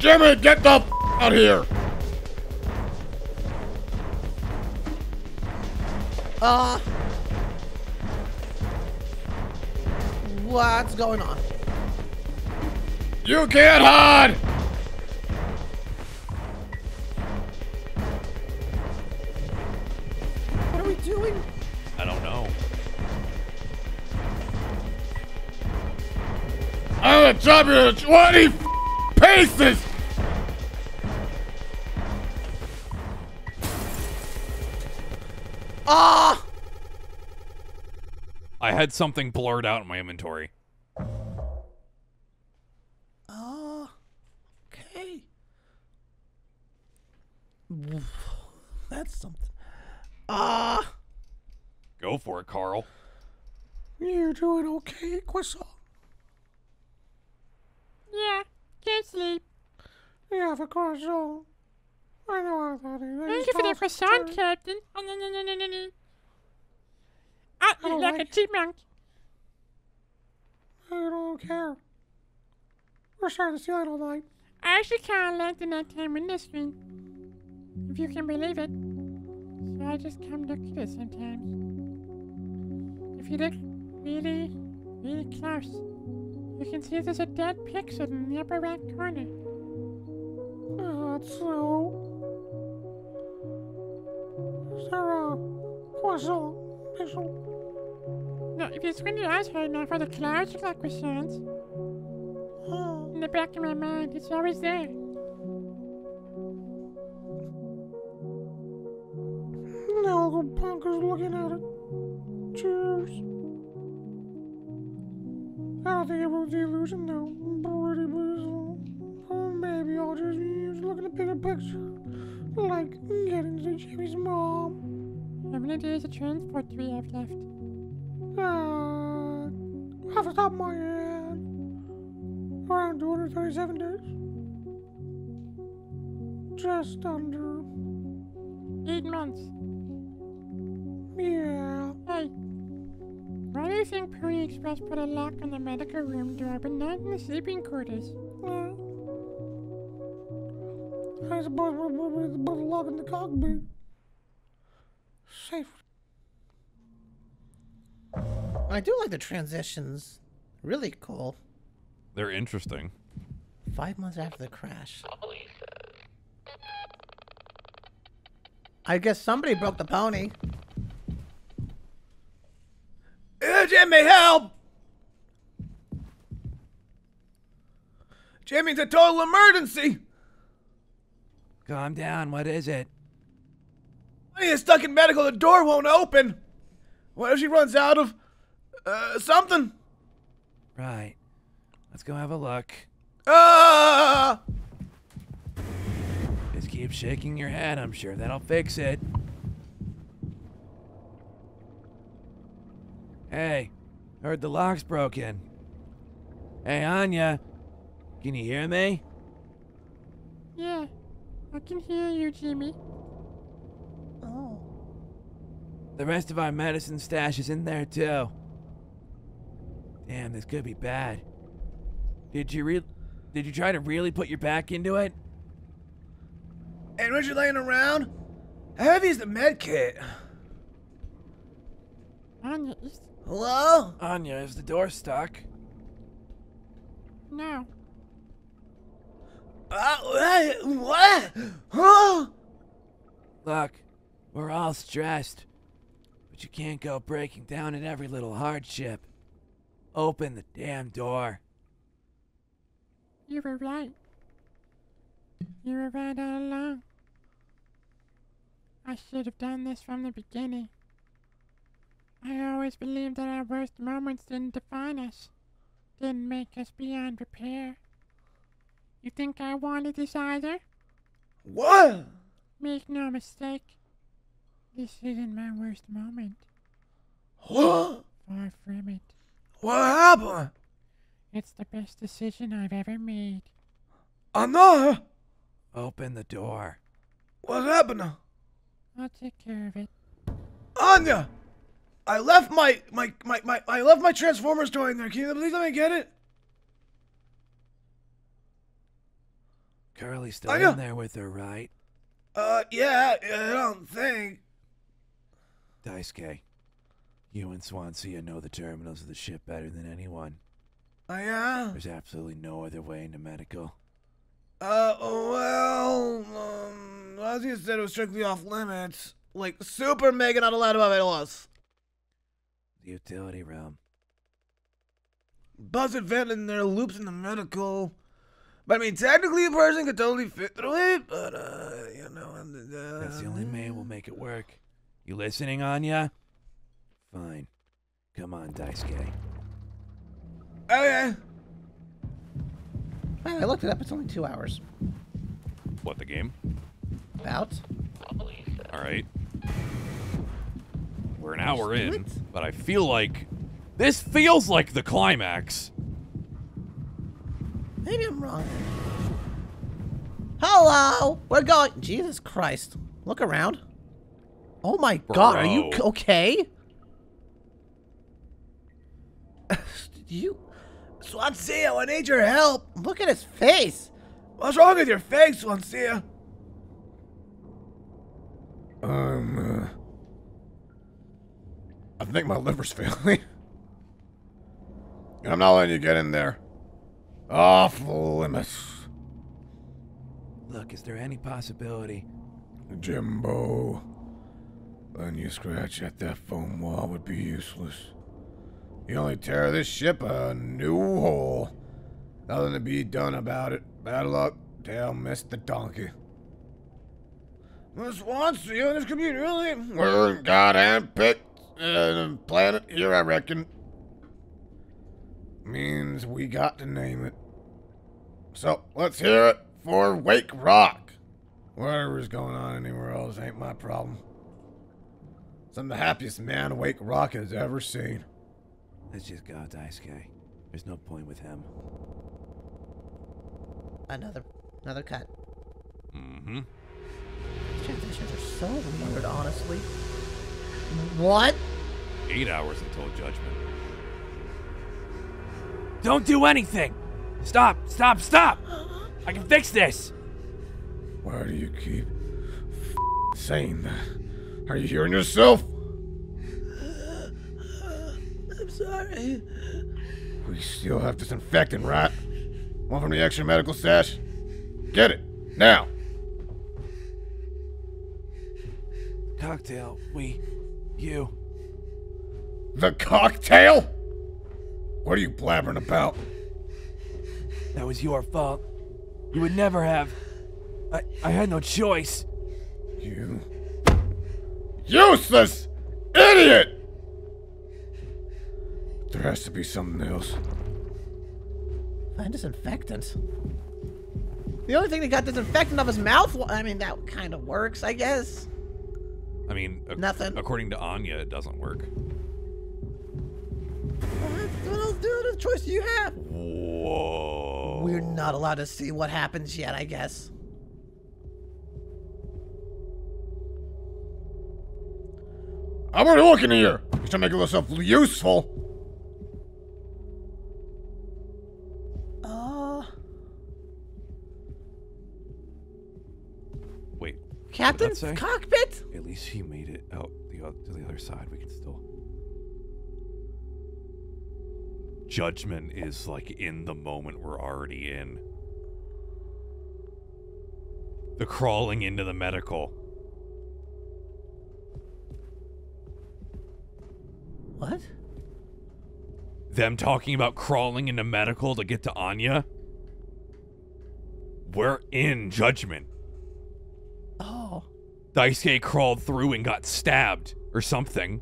Jimmy, get the f- out here! Uh. What's going on? You can't hide! What are we doing? I don't know. I'm gonna chop you 20 f- pieces! I had something blurred out in my inventory. Oh. Okay. That's something. Ah. Go for it, Carl. You're doing okay, Croissant? Yeah, can't sleep. Yeah, of course. So. I know how that is. Thank you for the croissant, Captain. Oh. Ah, you don't like a chipmunk. I don't care. We're starting to see it all night. I actually kind of like the nighttime window screen. If you can believe it. So I just come look at it sometimes. If you look really, really close, you can see there's a dead pixel in the upper right corner. Uh, so. Is there a croissant missile? If you squint your eyes hard enough, all the clouds look like croissants. Oh. In the back of my mind, it's always there. Now I'll go bonkers looking at it. Cheers. I don't think it was the illusion though. Pretty blissful. Or maybe I'll just use looking at the bigger picture. Like getting to Jimmy's mom. How many days of transport do we have left? Uh, off the top of my head, around 237 days. Just under eight months. Yeah. Hey, why do you think Pony Express put a lock on the medical room door but not in the sleeping quarters? Yeah. I suppose we're, we're, we're put a lock in the cockpit. Safe. I do like the transitions. Really cool. They're interesting. Five months after the crash. I guess somebody broke the pony. Uh, Jimmy, help! Jimmy, it's a total emergency! Calm down. What is it? Anya is stuck in medical. The door won't open. What if she runs out of uh, something? Right. Let's go have a look. Ah! Just keep shaking your head. I'm sure that'll fix it. Hey, heard the lock's broken. Hey, Anya, can you hear me? Yeah, I can hear you, Jimmy. Oh. The rest of our medicine stash is in there too. Damn, this could be bad. Did you re- Did you try to really put your back into it? And when you're laying around, how heavy is the med kit? Anya, is Hello? Anya, is the door stuck? no. Uh, what? What? Huh? Look, we're all stressed, but you can't go breaking down at every little hardship. Open the damn door. You were right. You were right all along. I should have done this from the beginning. I always believed that our worst moments didn't define us, didn't make us beyond repair. You think I wanted this either? What? Make no mistake. This isn't my worst moment. What? Far from it. What happened? It's the best decision I've ever made. Anna? Open the door. What happened? I'll take care of it. Anya! I left my, my, my, my, I left my Transformers toy in there. Can you please let me get it? Curly's still Anya! in there with her, right? Uh, yeah, I don't think. Daisuke, you and Swansea know the terminals of the ship better than anyone. Uh, yeah. There's absolutely no other way into medical. Uh, well, um, you said it was strictly off limits. Like, super mega not allowed above us. The utility room. Buzzard vent in there, loops in the medical. But I mean, technically, a person could totally fit through it, but, uh, you know. and, Uh, That's the only way we'll make it work. You listening, Anya? Fine. Come on, Daisuke. Okay. Man, I looked it up. It's only two hours. What, the game? About. All right. We're an hour do in, it? but I feel like this feels like the climax. Maybe I'm wrong. Hello! We're going. Jesus Christ. Look around. Oh my god, are you okay? you. Swansea, I need your help. Look at his face. What's wrong with your face, Swansea? Um, uh, I think my liver's failing. and I'm not letting you get in there. Off limits. Look, is there any possibility? Jimbo. Letting you scratch at that foam wall would be useless. You only tear this ship a new hole. Nothing to be done about it. Bad luck. Tell Mr. Donkey. Miss Swansea, this could be really. We're goddamn picked uh, planet here, I reckon. Means we got to name it. So let's hear it for Wake Rock. Whatever's going on anywhere else ain't my problem. I'm the happiest man Wake Rock has ever seen. Let's just go, Daisuke. There's no point with him. Another, another cut. Mm-hmm. Transitions are so weird, honestly. What? Eight hours until judgment. Don't do anything! Stop! Stop! Stop! I can fix this! Why do you keep f- saying that? Are you hearing yourself? Sorry. We still have disinfectant, right? One from the extra medical stash? Get it, now! Cocktail, we, you. The cocktail? What are you blabbering about? That was your fault. You would never have. I, I had no choice. You. Useless! Idiot! There has to be something else. Find disinfectant. The only thing that got disinfectant of his mouth. I mean, that kind of works, I guess. I mean, ac- Nothing. According to Anya, it doesn't work. What else do the choice do you have? Whoa. We're not allowed to see what happens yet, I guess. I'm already looking here. You should make yourself useful. Captain's cockpit? At least he made it out the, to the other side. We can still. Judgment is like in the moment we're already in. The crawling into the medical. What? Them talking about crawling into medical to get to Anya. We're in judgment. Oh. Daisuke crawled through and got stabbed or something.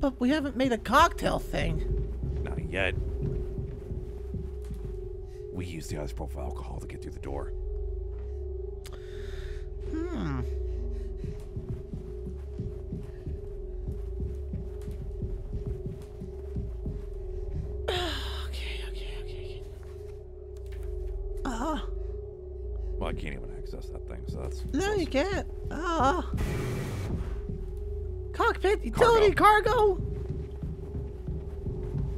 But we haven't made a cocktail thing. Not yet. We used the isopropyl alcohol to get through the door. Hmm. okay, okay, okay. Ah, Well, I can't even access that thing, so that's. no, you can't. Ah. Cockpit, utility, cargo.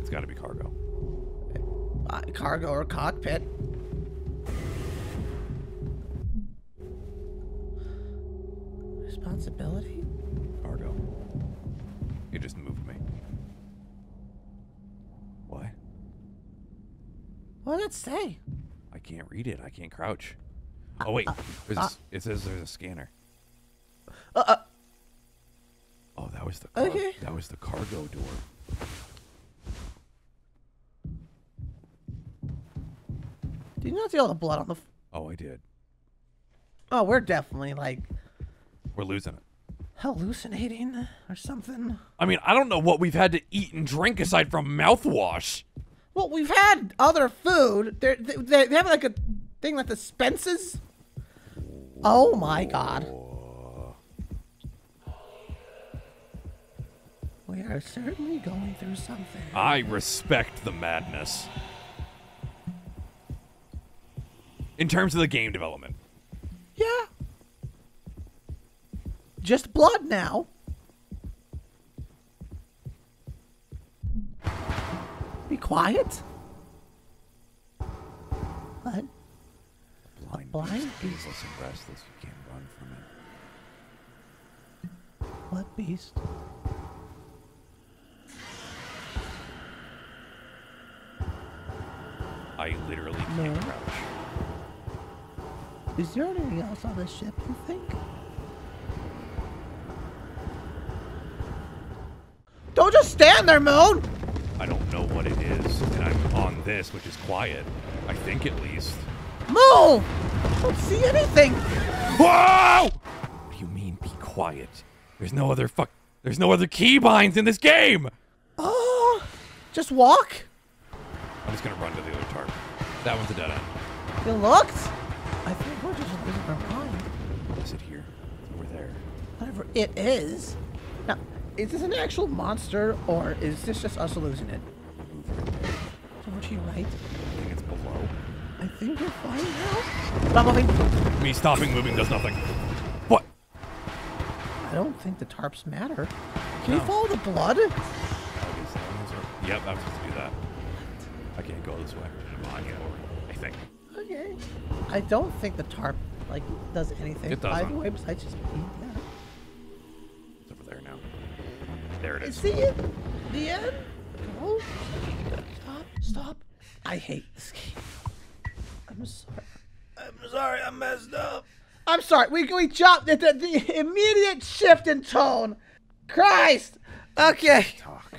It's got to be cargo. Uh, cargo or cockpit. Responsibility? Cargo. You just moved me. What? What did it say? I can't read it. I can't crouch. Oh wait, there's a s it says there's a scanner. Uh, uh, Oh, that was the car- Okay. that was the cargo door. Did you not see all the blood on the? F- Oh, I did. oh, we're definitely like We're losing it. hallucinating or something. I mean, I don't know what we've had to eat and drink aside from mouthwash. Well, we've had other food. They're, they they they have like a thing that dispenses. Oh my god. We are certainly going through something. I respect the madness. In terms of the game development. Yeah. Just blood now. Be quiet. What? Blind, blind beast, faceless and restless. You can't run from it. What beast? I literally can't No. crouch. Is there anything else on this ship, you think? Don't just stand there, Moon! I don't know what it is, and I'm on this, which is quiet. I think at least. Move! I don't see anything! Whoa! What do you mean, be quiet? There's no other fuck. There's no other keybinds in this game! Oh! Just walk? I'm just gonna run to the other tarp. That one's a dead end. You looked? I think we're just losing our mind. Is it here? Over there. Whatever it is. Now, is this an actual monster or is this just us losing it? Don't you right? I think it's below. I think you're fine now. Stop moving. Me stopping moving does nothing. What? I don't think the tarps matter. Can you follow the blood? Yep, I was supposed to do that. I can't go this way. Come on. I think. Okay. I don't think the tarp like does anything. It doesn't. Either way, besides just being there. It's over there now. There it Is is. the end? The end? No. Stop. Stop. I hate this game. I'm sorry. I'm sorry, I messed up. I'm sorry. We we jumped at the, the immediate shift in tone. Christ. Okay. Talk.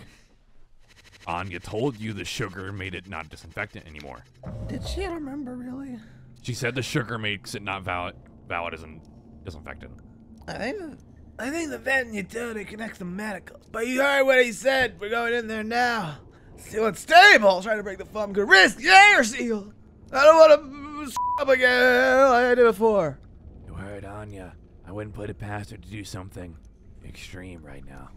Anya told you the sugar made it not disinfectant anymore. Did she remember really? She said the sugar makes it not valid valid as an disinfectant. I think. I think the vet and utility connects the medical. But you heard what he said. We're going in there now. See what's stable. Trying to break the foam could risk the air seal. I don't want to up again like I did before. You heard Anya. I wouldn't put it past her to do something extreme right now.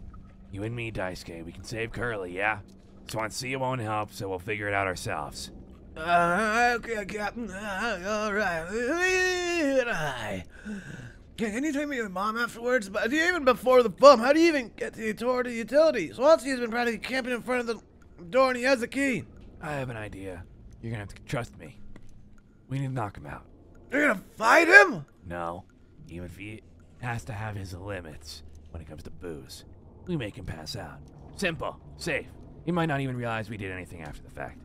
You and me, Daisuke, we can save Curly, yeah? Swansea won't help, so we'll figure it out ourselves. Uh, okay, Captain. Uh, all right. Can, you take me to mom afterwards? But even before the bum, how do you even get to the tour to utilities? Swansea's been practically camping in front of the door and he has the key. I have an idea. You're gonna have to trust me. We need to knock him out. You're gonna fight him? No, even if he has to have his limits when it comes to booze. We make him pass out. Simple, safe. He might not even realize we did anything after the fact.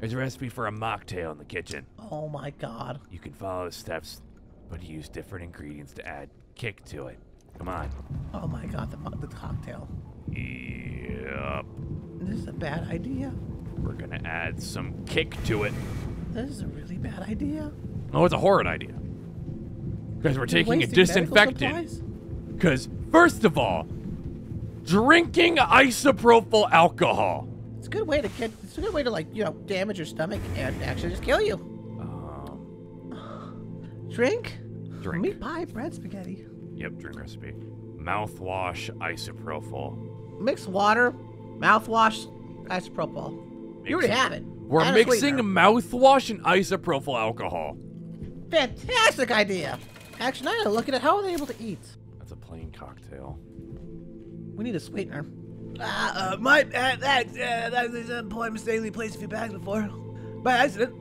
There's a recipe for a mocktail in the kitchen. Oh my God. You can follow the steps, but use different ingredients to add kick to it. Come on. Oh my God. The the cocktail. Yep. This is a bad idea. We're gonna add some kick to it. This is a really bad idea. Oh, it's a horrid idea. Because we're taking a disinfectant. Because, first of all, drinking isopropyl alcohol. It's a good way to get. It's a good way to like you know damage your stomach and actually just kill you. Um, Drink. drink. Meat pie, bread, spaghetti. Yep, drink recipe. Mouthwash isopropyl. Mix water, mouthwash, isopropyl. You already Mixing- have it. We're mixing sweetener. mouthwash and isopropyl alcohol. Fantastic idea. Actually, now I gotta look at it. How are they able to eat? That's a plain cocktail. We need a sweetener. Uh, uh, my, uh, that, uh, that is a boy mistakenly placed a few bags before. By accident.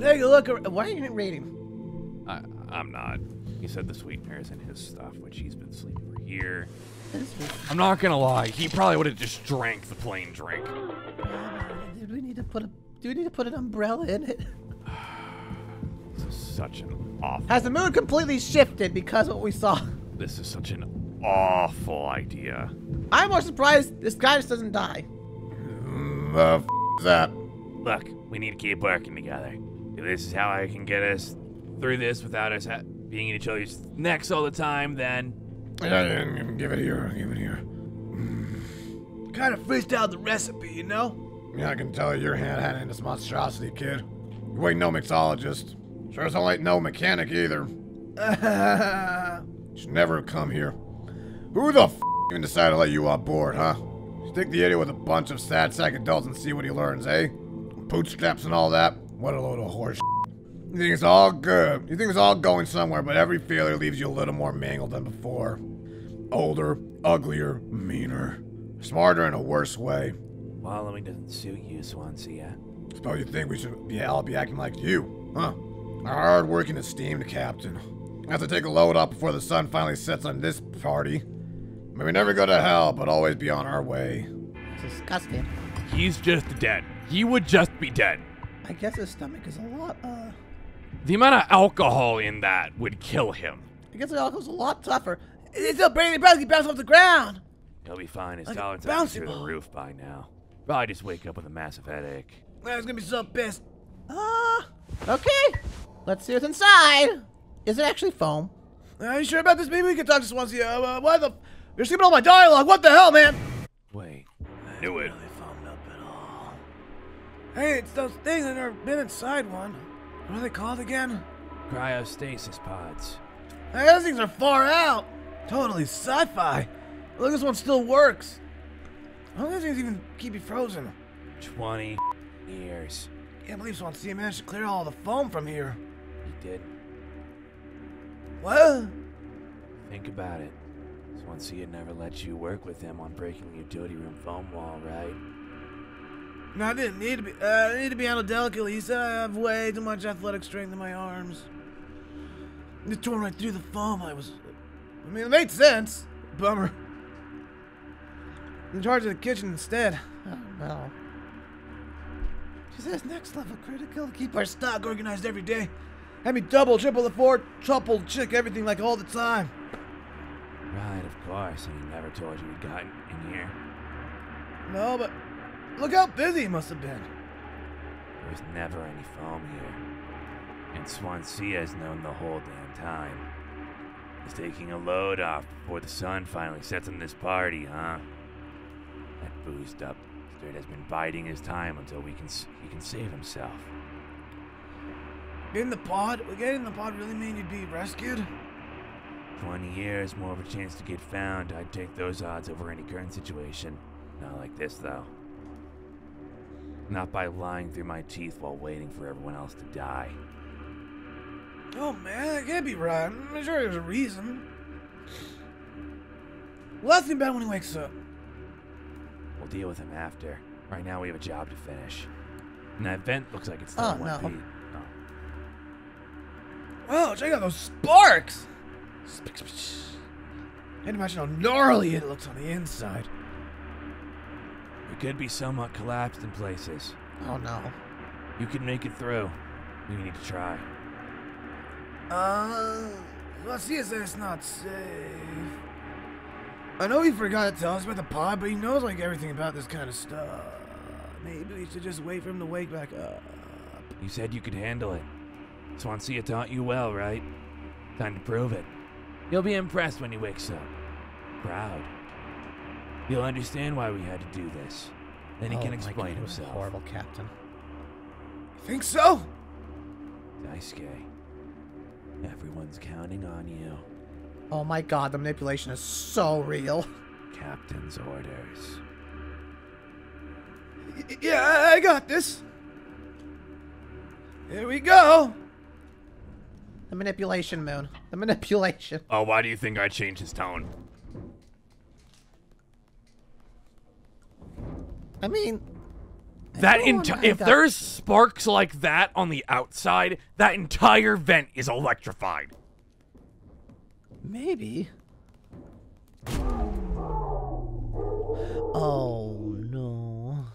Take a look around. Why are you rating? I, I'm not. He said the sweetener is in his stuff, which he's been sleeping for a year. I'm not gonna lie, he probably would have just drank the plain drink. Did we need to put a? Do we need to put an umbrella in it? This is such an awful. Has the mood completely shifted because of what we saw? This is such an awful idea. I'm more surprised this guy just doesn't die. The f is that? Look, we need to keep working together. If this is how I can get us through this without us ha- being in each other's necks all the time, then Yeah, yeah, yeah, give it here. Give it here. Mm. Kind of freestyled the recipe, you know? Yeah, I can tell your hand had in this monstrosity, kid. You ain't no mixologist. Sure as hell ain't no mechanic either. you Should never have come here. Who the f even decided to let you on board, huh? Stick the idiot with a bunch of sad sack adults and see what he learns, eh? Bootstraps and all that? What a load of horse You think it's all good. You think it's all going somewhere, but every failure leaves you a little more mangled than before. Older, uglier, meaner. Smarter in a worse way. Wallowing doesn't suit you, Swansea. Suppose you think we should be all be acting like you, huh? A hard-working, esteemed captain. Have to take a load off before the sun finally sets on this party. May we never go to hell, but always be on our way. It's disgusting. He's just dead. He would just be dead. I guess his stomach is a lot. Uh, The amount of alcohol in that would kill him. I guess the alcohol's a lot tougher. It's still Brady Bradley bounced off the ground. He'll be fine. His Like a tolerance bouncy is through the roof by now. Probably just wake up with a massive headache. I was gonna be so pissed. Ah. okay. Let's see what's inside. Is it actually foam? Are you sure about this? Maybe we can talk to Swansea. Uh, uh, why the? You're skipping all my dialogue. What the hell, man? Wait, Knew it. foamed up at all. Hey, it's those things. that have never been inside one. What are they called again? cryostasis pods. Hey, those things are far out. Totally sci-fi. Look, this one still works. How long does things even keep you frozen? 20 years. Can't believe Swansea managed to clear all the foam from here. He did. What? Think about it. Swansea never let you work with him on breaking the utility room foam wall, right? No, I didn't need to be. Uh, I need to be handled delicately. He said I have way too much athletic strength in my arms. It tore right through the foam. I was. I mean, it made sense. Bummer. In charge of the kitchen instead. Oh no. She says next level critical. to Keep our stock organized every day. Have me double, triple the four, triple, check everything like all the time. Right, of course. And he never told you he'd gotten in here. No, but look how busy he must have been. There was never any foam here. And Swansea has known the whole damn time. He's taking a load off before the sun finally sets on this party, huh? Boozed up bastard has been biding his time until we can he can save himself. In the pod? Would getting in the pod really mean you'd be rescued? 20 years, more of a chance to get found. I'd take those odds over any current situation. Not like this, though. Not by lying through my teeth while waiting for everyone else to die. Oh man, that can't be right. I'm sure there's a reason. Well, that's bad when he wakes up. We'll deal with him after. Right now, we have a job to finish. And that vent looks like it's still Oh, in one no. piece. Oh. Oh, check out those sparks! Can't imagine how gnarly it looks on the inside. It could be somewhat collapsed in places. Oh no. You can make it through. We need to try. Uh, well, see, it says it's not safe. I know he forgot to tell us about the pod, but he knows like everything about this kind of stuff. Maybe we should just wait for him to wake back up. You said you could handle it. Swansea taught you well, right? Time to prove it. You'll be impressed when he wakes up. Proud. He'll understand why we had to do this. Then he oh can my explain God, himself. Horrible captain. You Think so? Daisuke, everyone's counting on you. Oh my god, the manipulation is so real. Captain's orders. Y- yeah, I- I got this. Here we go. The manipulation, Moon. The manipulation. Oh, why do you think I changed his tone? I mean, That everyone enti- had if there's sparks like that on the outside, that entire vent is electrified. Maybe. Oh no.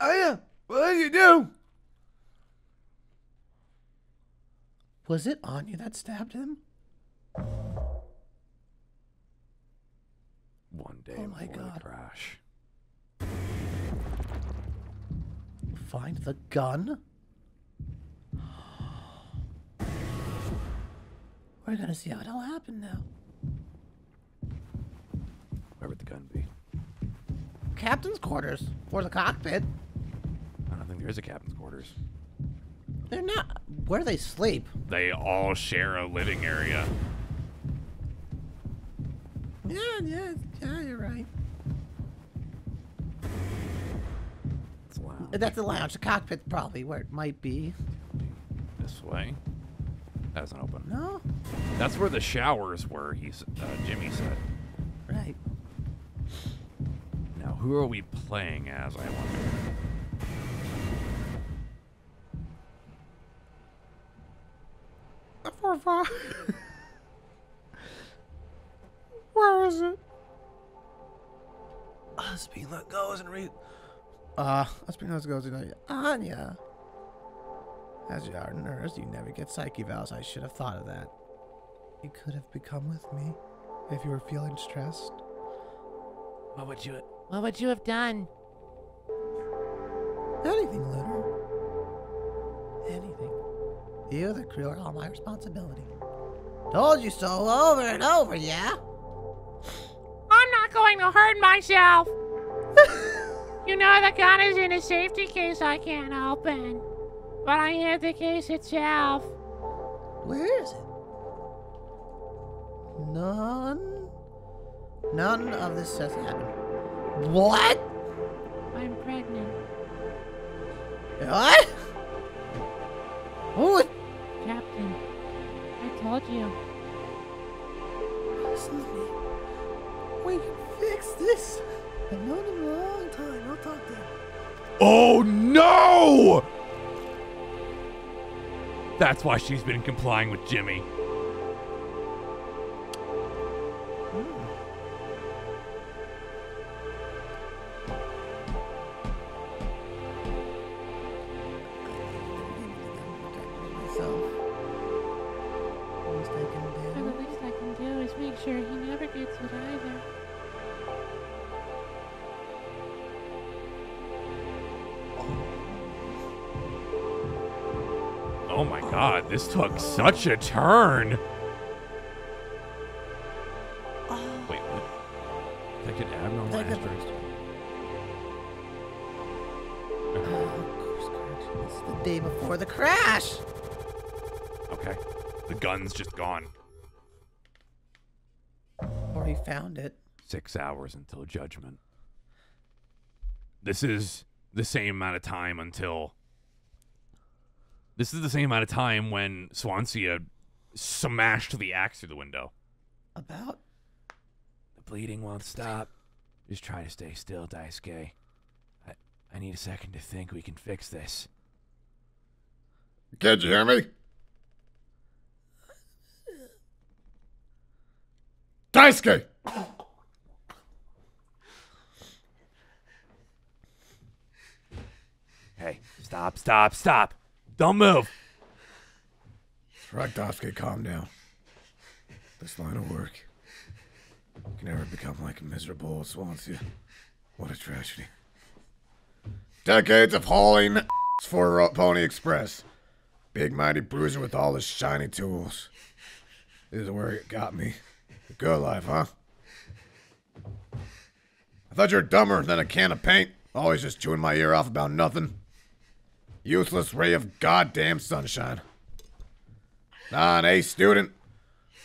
Oh yeah. What did you do? Was it Anya that stabbed him? One day Oh my God. crash. Find the gun? We're gonna see how it all happened now. Where would the gun be? Captain's quarters. Or the cockpit. I don't think there is a captain's quarters. They're not. Where do they sleep? They all share a living area. Yeah, yeah, yeah, you're right. That's the lounge. The cockpit probably where it might be. This way. That doesn't open. No? That's where the showers were, he, s- uh, Jimmy said. Right. Now, who are we playing as, I wonder? Four five. Where is it? Us being let go isn't real. Uh, let's be honest, goes to Anya. As you are a nurse, you never get psych evals. I should have thought of that. You could have become with me if you were feeling stressed. What would you? What would you have done? Anything, Lunar. Anything. You, the crew, are all my responsibility. Told you so over and over, yeah? I'm not going to hurt myself. you know the gun is in a safety case I can't open. But I have the case itself. Where is it? None. None of this has happened. What? I'm pregnant. What? What? Captain, I told you. Listen to me. We can fix this. I've known him a long time. I'll talk to him. Oh no! That's why she's been complying with Jimmy. This took such a turn. Wait, what? Detected abnormal Take the asteroids. Uh, course correction. It's the day before the crash. Okay. The gun's just gone. Or he found it. Six hours until judgment. This is the same amount of time until. This is the same amount of time when Swansea smashed the axe through the window. About? The bleeding won't stop. Just try to stay still, Daisuke. I, I need a second to think we can fix this. Kid, you hear me? Daisuke! Hey, stop, stop, stop. Don't move. Right, Daisuke, calm down. This line of work can never become like a miserable old Swansea. What a tragedy. Decades of hauling for Pony Express. Big mighty bruiser with all his shiny tools. This is where it got me. The good life, huh? I thought you were dumber than a can of paint. Always just chewing my ear off about nothing. Useless ray of goddamn sunshine. Nah, an A student.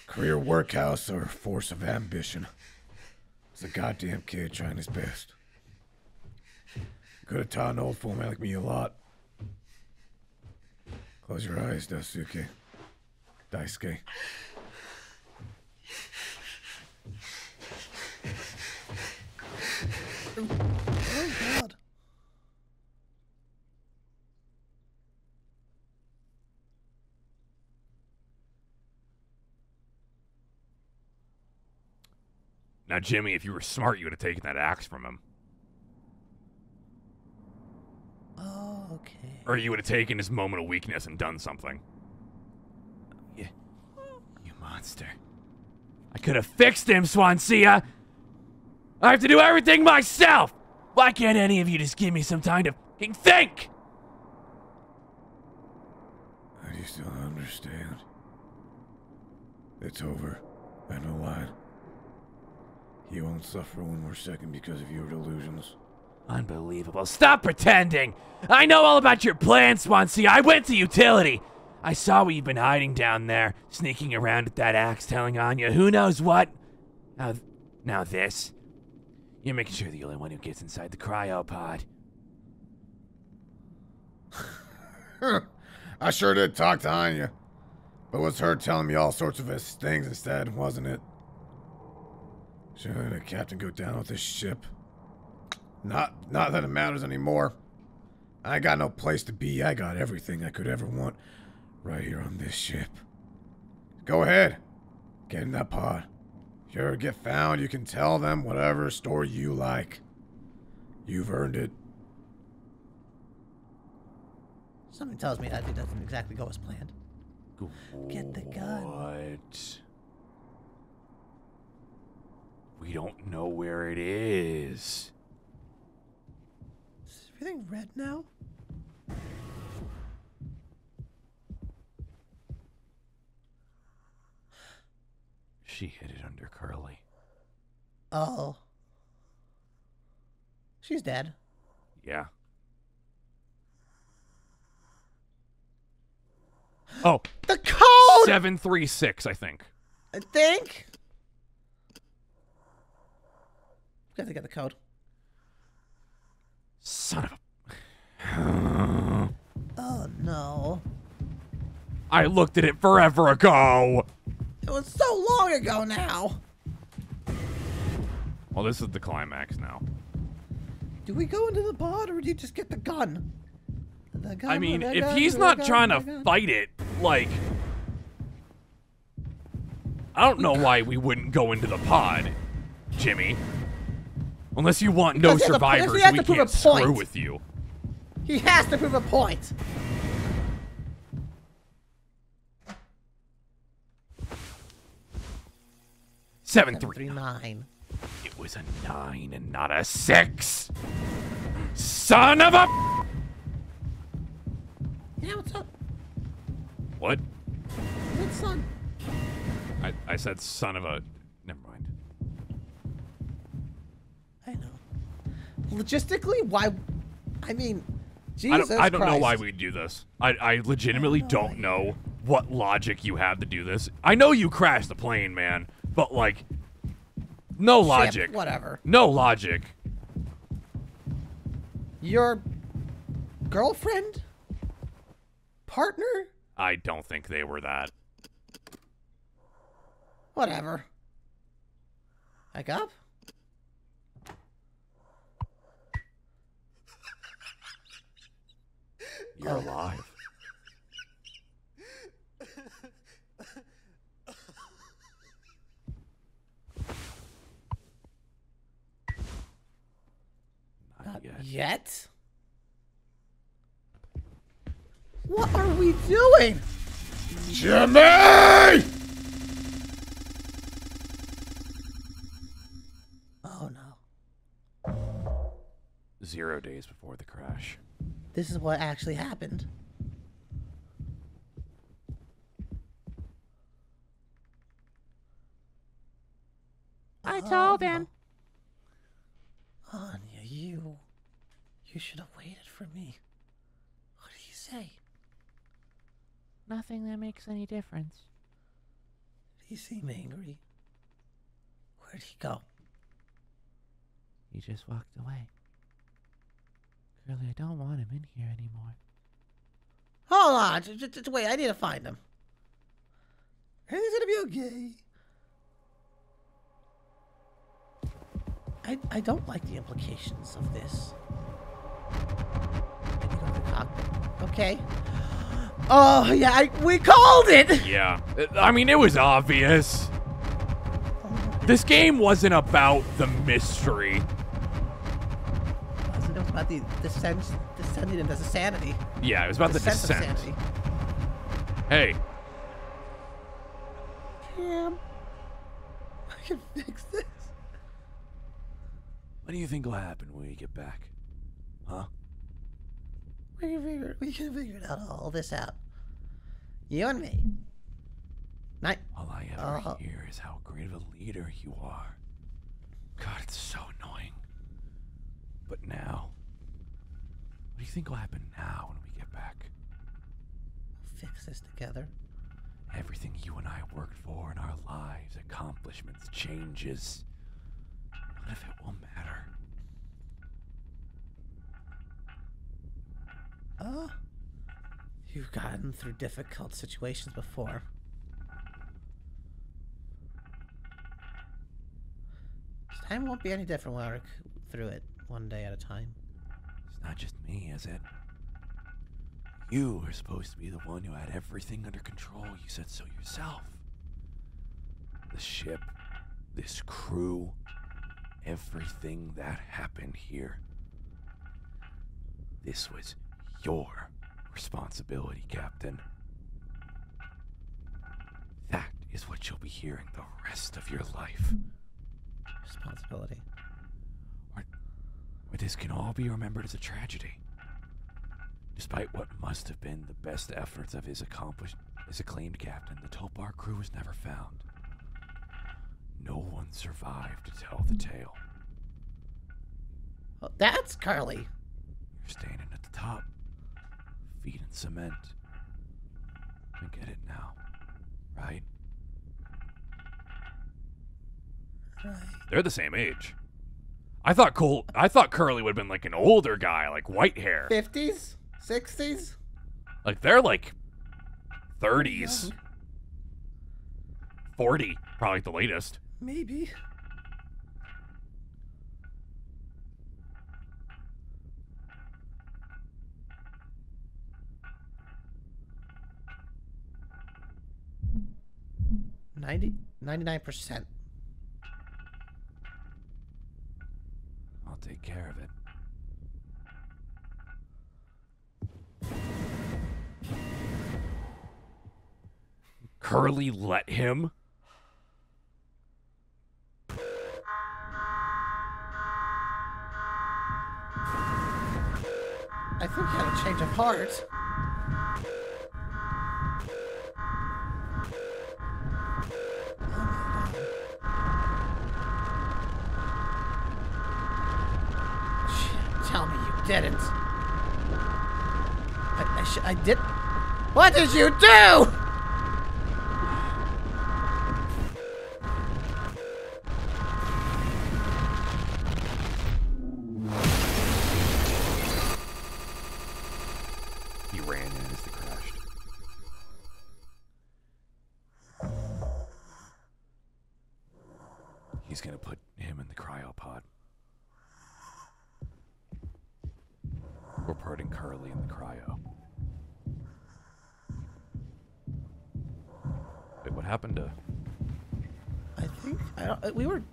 Career workhouse or force of ambition. It's a goddamn kid trying his best. Could have taught an old fool man like me a lot. Close your eyes, Daisuke. Daisuke. Oh, God. Now, Jimmy, if you were smart, you would have taken that axe from him. Oh, okay. Or you would have taken his moment of weakness and done something. You, you monster. I could have fixed him, Swansea. I have to do everything myself. Why can't any of you just give me some time to fucking think? I just don't understand. It's over. I know why. You won't suffer one more second because of your delusions. Unbelievable. Stop pretending. I know all about your plan, Swansea. I went to utility. I saw what you've been hiding down there, sneaking around with that axe, telling Anya who knows what. Now, now this. You're making sure the only one who gets inside the cryopod. I sure did talk to Anya. But it was her telling me all sorts of things instead, wasn't it? Should the captain go down with this ship? Not not that it matters anymore. I got no place to be. I got everything I could ever want right here on this ship. Go ahead. Get in that pod. If you ever get found, you can tell them whatever story you like. You've earned it. Something tells me that it doesn't exactly go as planned. Get the gun. What? We don't know where it is. Is everything red now? She hid it under Curly. Oh. She's dead. Yeah. Oh, The code! code. Seven three six, I think. I think. I got to get the code. Son of a. Oh no. I looked at it forever ago. It was so long ago now. Well, this is the climax now. Do we go into the pod or do you just get the gun? The gun I mean, if gun, he's not gun, trying to fight it, like. I don't know why we wouldn't go into the pod, Jimmy. Unless you want no Because he has to- because he survivors, we can't a point. screw with you. He has to prove a point. Seven three. Three nine. It was a nine and not a six. Son of a. Yeah, what's up? What? Good son. I, I said son of a. Never mind. I know. Logistically, why? I mean, I Jesus don't, I don't know why we do this. I, I legitimately don't know what logic you have to do this. I know you crashed the plane, man, but like, no logic. whatever. No logic. Your girlfriend, partner, I don't think they were that. whatever. Back up. You're oh. alive. Not yet. Yet. What are we doing? Jimmy! Oh no. Zero days before the crash. This is what actually happened. I told him. Anya, you. You should have waited for me. What did he say? Nothing that makes any difference. He seem angry? Where'd he go? He just walked away. Curly, I don't want him in here anymore. Hold on. Just, just- just wait. I need to find him. Everything's gonna be okay. I, I don't like the implications of this. Let me go to the cockpit. Okay. Oh yeah, I, we called it. Yeah. I mean, it was obvious. Oh, this game wasn't about the mystery. Wasn't it about the descent, descending into sanity? Yeah, it was about the, Descent of descent. sanity. Hey, Damn. I can fix this. What do you think will happen when we get back? Huh? We can figure we can figure it out all this out. You and me. Night. All I ever Uh, hear is how great of a leader you are. God, it's so annoying. But now, what do you think will happen now when we get back? We'll fix this together. Everything you and I worked for in our lives, accomplishments, changes. None of it will matter. Uh, you've gotten through difficult situations before. This time won't be any different. We'll work through it one day at a time. Not just me, is it? You were supposed to be the one who had everything under control. You said so yourself. The ship, this crew, everything that happened here. This was your responsibility, Captain. That is what you'll be hearing the rest of your life. Responsibility. But this can all be remembered as a tragedy. Despite what must have been the best efforts of his accomplished his acclaimed captain, the Tulpar crew was never found. No one survived to tell the tale. Well, that's Curly. You're standing at the top, feet in cement. I get it now, right? Right. They're the same age. I thought Cole. I thought Curly would have been like an older guy, like white hair. 50s? 60s? Like they're like 30s, 40, probably the latest. Maybe. Ninety ninety-nine percent. Take care of it. Curly let him. I think he had a change of heart. Didn't. I, I, I did. What did you do? Uh, we were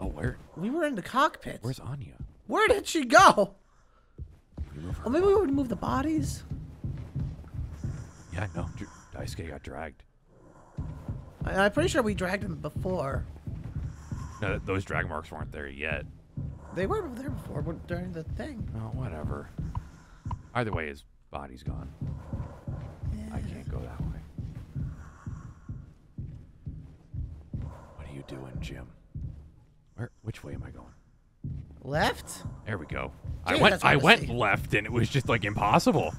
Oh, where? we were in the cockpit. Where's Anya? Where did she go? We move her. Oh, maybe we would move the bodies. Yeah, no. Daisuke got dragged. I, I'm pretty sure we dragged him before. No, those drag marks weren't there yet. They were there before during the thing. Oh, whatever. Either way, his body's gone. You doing, Jim? Where? Which way am I going? Left? There we go. I went. I went see. left, and it was just like impossible.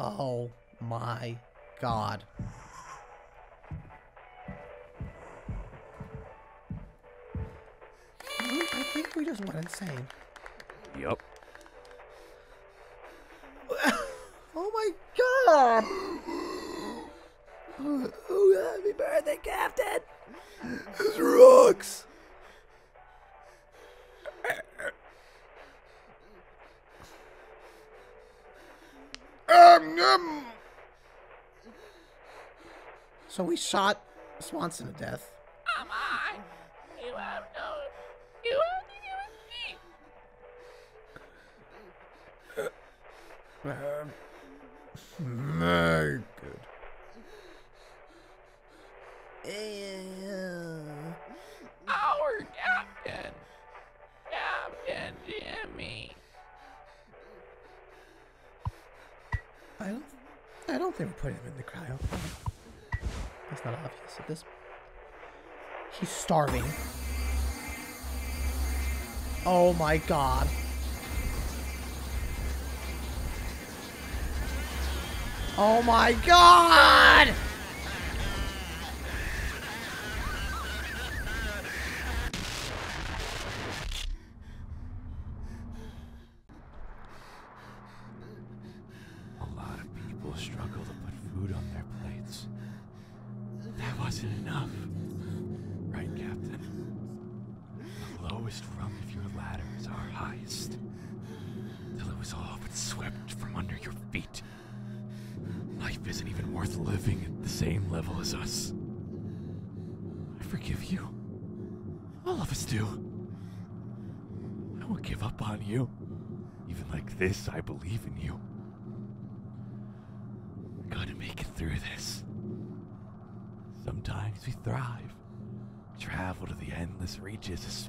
Oh my god. Hmm, I think we just went insane. Yep. Oh my god! Oh, happy birthday, Captain! This rocks. Um, um, So we shot Swansea to death. Come on. You have no. You have to give us me. no good. Our captain. Captain Jimmy. I don't. I don't think we put him in the cryo. That's not obvious at this. He's starving. Oh my god. Oh my god!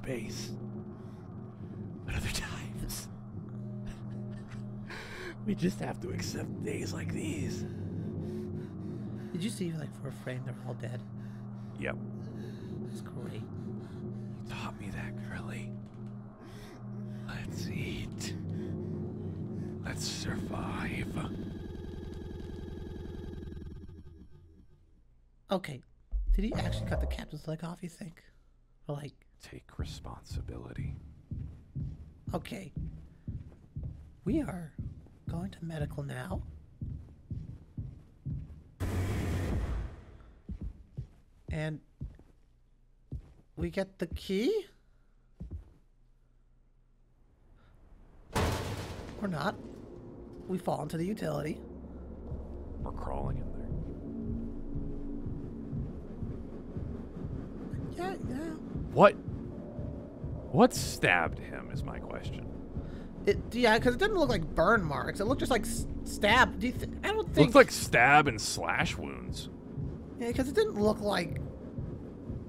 Space. But other times, we just have to accept days like these. Did you see, like, for a frame, they're all dead? Yep. That's great. You taught me that, Curly. Let's eat. Let's survive. Okay. Did he actually cut the captain's leg off, you think? Or like, Take responsibility. okay. We are going to medical now. And we get the key? Or not. We fall into the utility. We're crawling in there. Yeah, yeah. What? What stabbed him is my question. It, yeah, because it didn't look like burn marks. It looked just like stab. Do you th- I don't think. Looks like stab and slash wounds. Yeah, because it didn't look like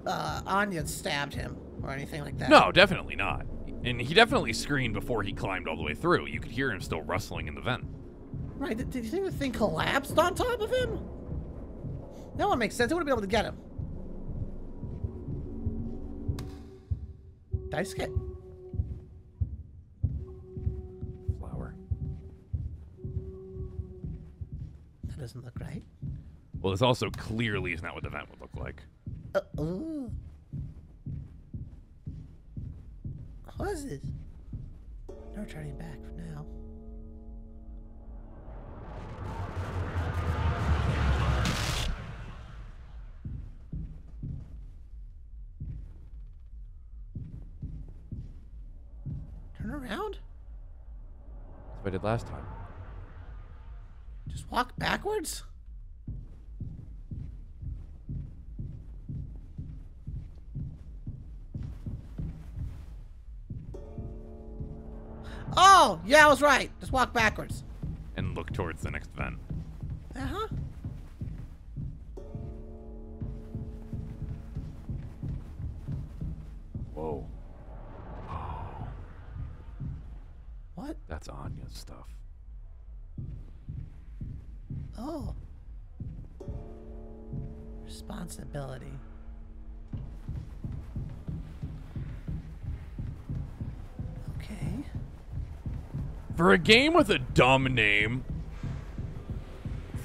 uh, Anya stabbed him or anything like that. No, definitely not. And he definitely screamed before he climbed all the way through. You could hear him still rustling in the vent. Right? Did, did you think the thing collapsed on top of him? That would make sense. It would have been able to get him. Dice get. Flower. That doesn't look right. Well, this also clearly is not what the vent would look like. Uh, oh. What is this? No turning back did last time. Just walk backwards? Oh, yeah, I was right. Just walk backwards. And look towards the next vent. For a game with a dumb name,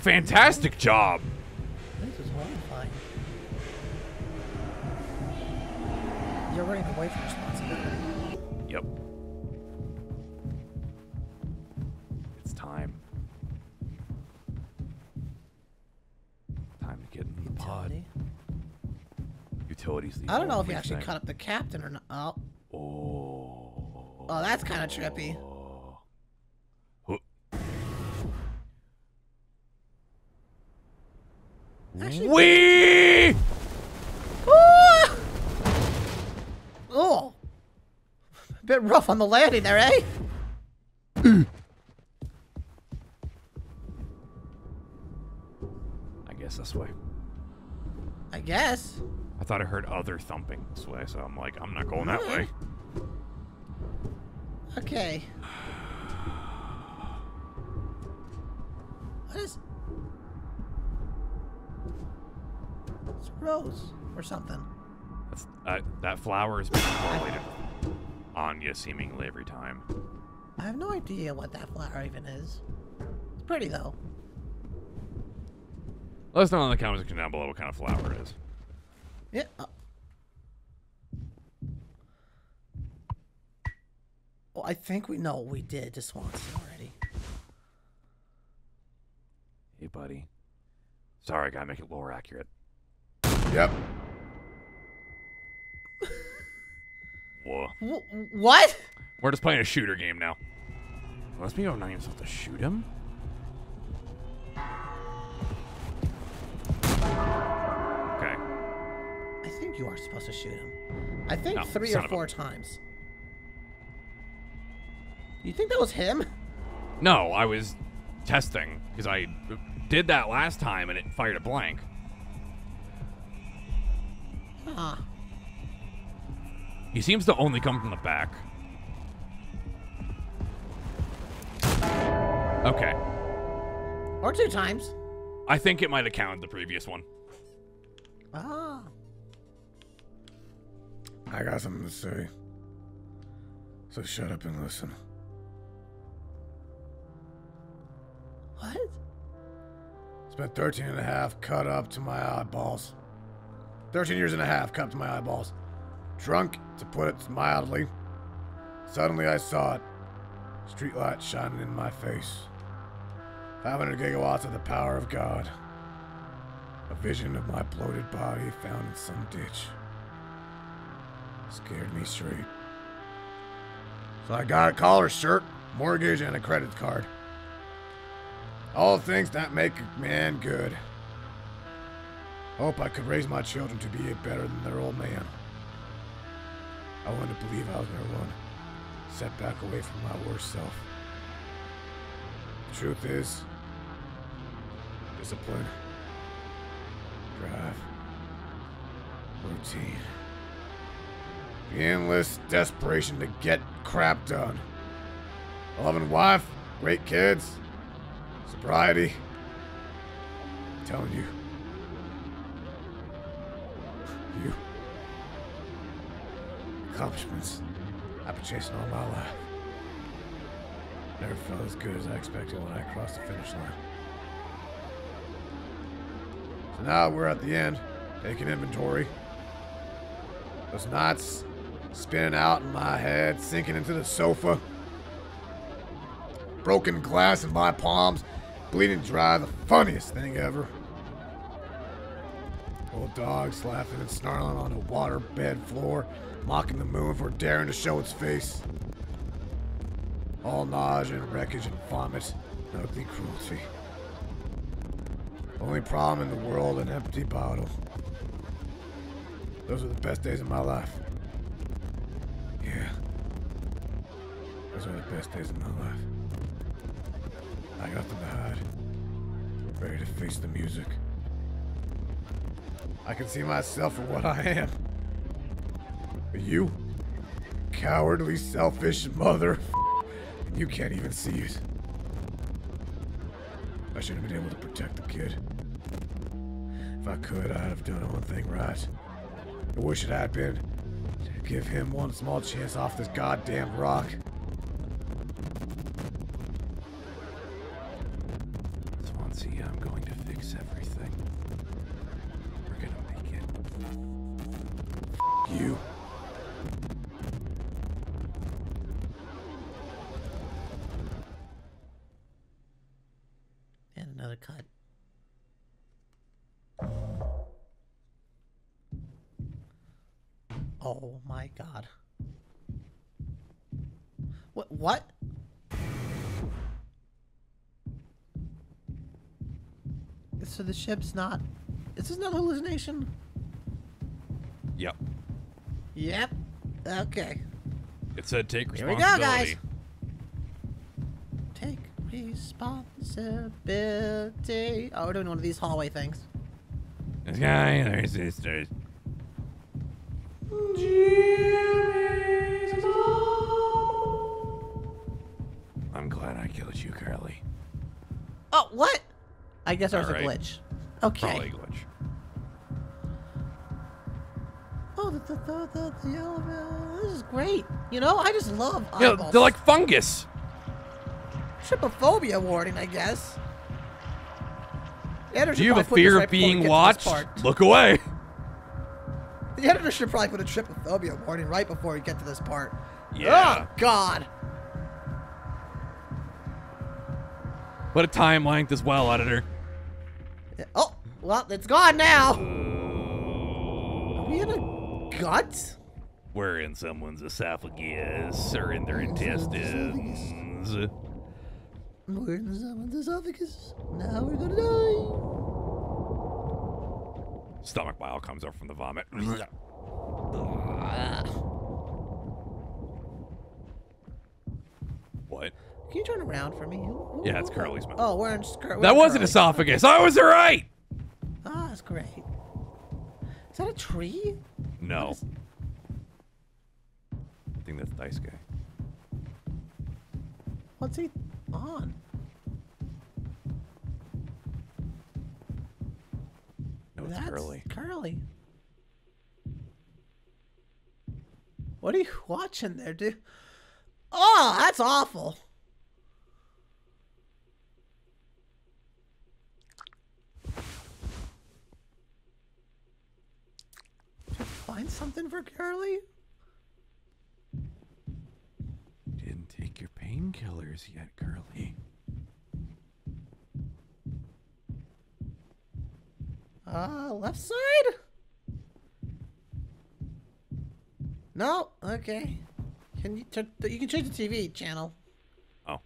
fantastic job. This is horrifying. You're running away from responsibility. Yep. It's time. Time to get in the pod. Utilities. I don't know if he actually thing. cut up the captain or not. Oh, Oh. oh that's kind of trippy. Huh. Actually- Wee! Ah! Oh. Bit rough on the landing there, eh? I guess this way. I guess. I thought I heard other thumping this way, so I'm like, I'm not going that way. Okay. Or something. That's, uh, that flower is being correlated with Anya seemingly every time. I have no idea what that flower even is. It's pretty though. Let us know in the comment section down below what kind of flower it is. Yeah. uh- Well, I think we know what we did to Swansea already. Hey, buddy. Sorry, I gotta make it lore accurate. Yep. Whoa. Wh- what? We're just playing a shooter game now. Must be I'm not even supposed to shoot him? Okay. I think you are supposed to shoot him. I think No, three or four times. You think that was him? No, I was testing because I did that last time and it fired a blank. Huh. He seems to only come from the back. Okay. Or two times. I think it might have counted the previous one. Ah. I got something to say. So shut up and listen. What? Spent 13 and a half cut up to my eyeballs. 13 years and a half cupped to my eyeballs. Drunk, to put it mildly. Suddenly I saw it. Streetlight shining in my face. 500 gigawatts of the power of God. A vision of my bloated body found in some ditch. Scared me straight. So I got a collar shirt, mortgage, and a credit card. All things that make a man good. Hope I could raise my children to be better than their old man. I wanted to believe I was gonna run, set back away from my worst self. The truth is, discipline, drive, routine, the endless desperation to get crap done. A loving wife, great kids, sobriety. I'm telling you. You. Accomplishments I've been chasing all my life. Never felt as good as I expected when I crossed the finish line. So now we're at the end, taking inventory. Those knots spinning out in my head, sinking into the sofa. Broken glass in my palms, bleeding dry, the funniest thing ever. Old dogs laughing and snarling on a water bed floor, mocking the moon for daring to show its face. All nausea and wreckage and vomit, and ugly cruelty. Only problem in the world, an empty bottle. Those were the best days of my life. Yeah. Those were the best days of my life. I got them to hide. Ready to face the music. I can see myself for what I am. But you, cowardly, selfish mother, you can't even see it. I should have been able to protect the kid. If I could, I'd have done one thing right. I wish it had been give him one small chance off this goddamn rock. Ship's not. Is this not a hallucination? Yep. Yep. Okay. It said take responsibility. Here we go, guys. Take responsibility. Oh, we're doing one of these hallway things. This guy, and their sisters. I'm glad I killed you, Curly. Oh, what? I guess there was a glitch. Okay. Probably glitch. Oh, the, the, the, the. This is great. You know, I just love Yeah, they're like fungus. Trypophobia warning, I guess. Editor Do you have a probably put this fear of being get to this watched? Look away. The editor should probably put a trypophobia warning right before we get to this part. Yeah. Oh, God. Put a time length as well, editor. Yeah. Oh, well, it's gone now. Are we in a gut? We're in someone's esophagus or in their intestines. We're in someone's esophagus. Now we're gonna die. Stomach bile comes up from the vomit. what? Can you turn around for me? Ooh, Yeah, it's ooh. Curly's mouth. Oh, we're in. Scar- we're That in was an Curly. esophagus. I was right. Ah, that's great. Is that a tree? No. I think that's Daisuke. What's he on? No, it's That's Curly. Curly. What are you watching there, dude? Oh, that's awful. Something for Curly? Didn't take your painkillers yet, Curly. Uh, left side? No? Okay. Can you turn, you can change the TV channel. Oh.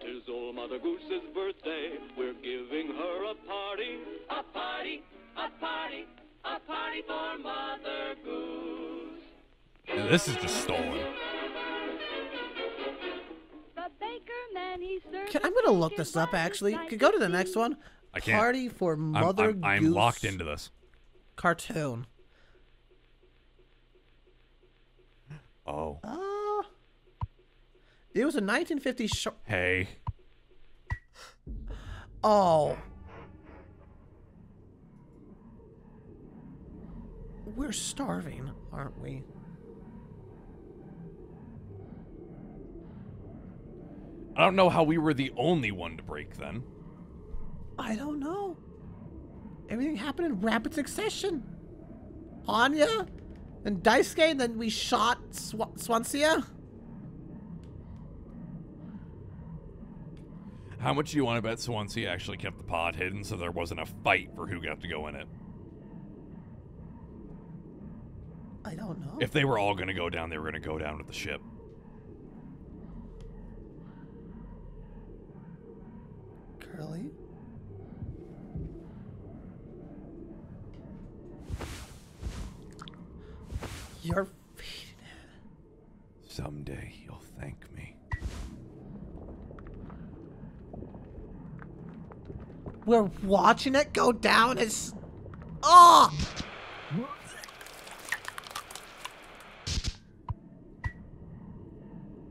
Tis old Mother Goose's birthday. We're giving her a party. A party, a party, a party for Mother Goose. Yeah, this is just stolen. The baker man, he Can, I'm gonna look this up actually. Could go to the next one. I can't. Party for I'm, Mother I'm, I'm locked into this. cartoon. Oh. Uh, it was a 1950 short. Hey. Oh. We're starving, aren't we? I don't know how we were the only one to break then. I don't know. Everything happened in rapid succession. Anya and Daisuke, and then we shot Sw- Swansea. How much do you want to bet Swansea actually kept the pod hidden so there wasn't a fight for who got to go in it? I don't know. If they were all going to go down, they were going to go down with the ship. Curly. You're feeding it. Someday you'll thank me. We're watching it go down. It's. Oh!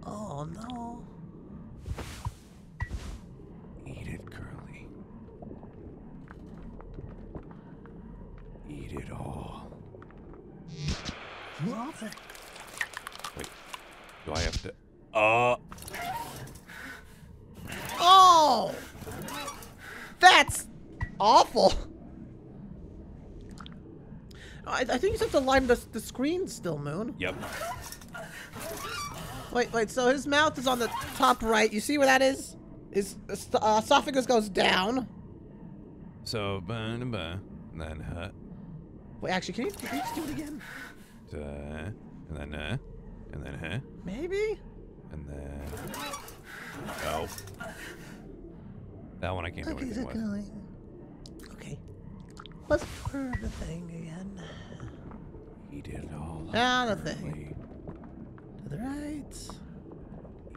Oh no. Eat it, Curly. Eat it all. Love it. Wait. Do I have to. Uh. Oh! That's awful. I, I think you just have to line the, the screen still, Moon. Yep. Wait, wait, so his mouth is on the top right. You see where that is? His uh, esophagus goes down. So, ba ba. Then, uh. Wait, actually, can you, can you just do it again? uh, And then, uh. And then, huh? Maybe? And then. Oh. That one I can't do anything with. going. Okay. Let's curve the thing again. Eat it all. up, Down the thing. To the right.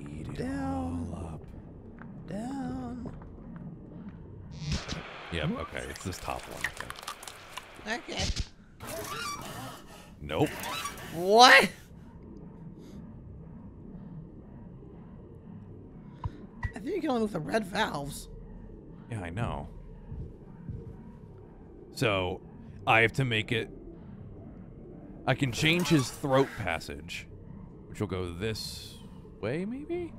Eat it Down. all up. Down. Yep, okay. It's this top one, I think. Okay. Nope. What? I think you can only move the red valves. Yeah, I know. So, I have to make it. I can change his throat passage, which will go this way, maybe?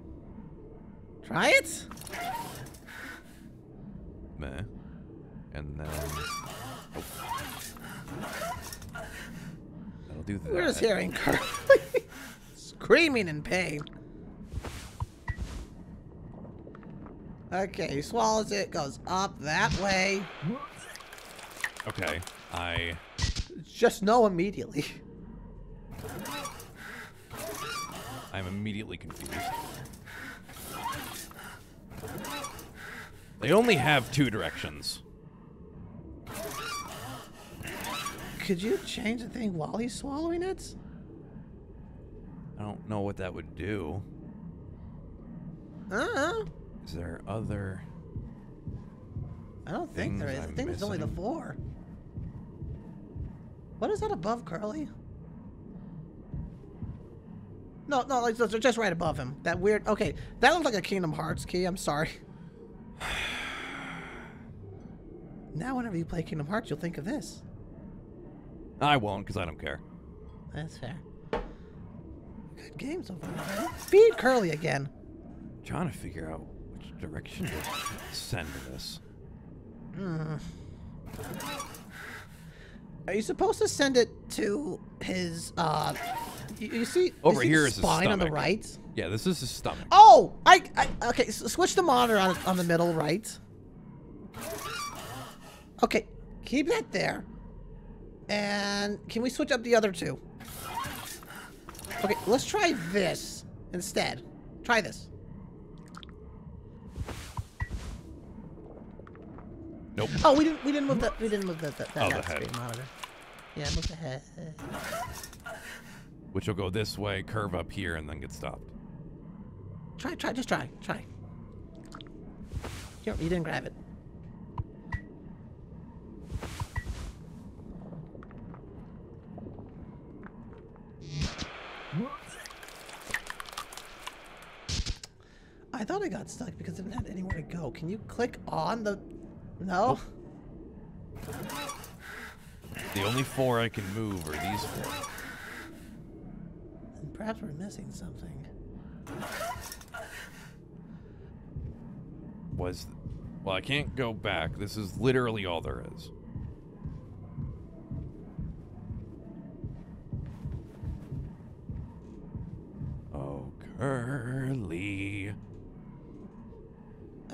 Try it? Meh. And then. Oh. That'll do that. We're just hearing Curly screaming in pain. Okay, he swallows it, goes up that way. Okay, I. Just know immediately. I'm immediately confused. They only have two directions. Could you change the thing while he's swallowing it? I don't know what that would do. Uh-uh. Is there other? I don't think there is. I think it's only the four. What is that above Curly? No, no, like just right above him. That weird. Okay, that looks like a Kingdom Hearts key. I'm sorry. now, whenever you play Kingdom Hearts, you'll think of this. I won't, because I don't care. That's fair. Good game so far. Feed Curly again. trying to figure out which direction to send this. Hmm. Are you supposed to send it to his, uh, you, you see, you Over see here is his spine on the right? Yeah, this is his stomach. Oh, I, I okay. So switch the monitor on on the middle right. Okay, keep that there. And can we switch up the other two? Okay, let's try this instead. Try this. Nope. Oh, we didn't we didn't move that we didn't move that that, that Oh, the head. screen monitor. Yeah, move the head. Which will go this way, curve up here, and then get stopped. Try, try, just try, try. You, you didn't grab it. I thought I got stuck because it didn't have anywhere to go. Can you click on the... No? The only four I can move are these four. And Perhaps we're missing something. Was well, I can't go back. This is literally all there is. Oh, Curly.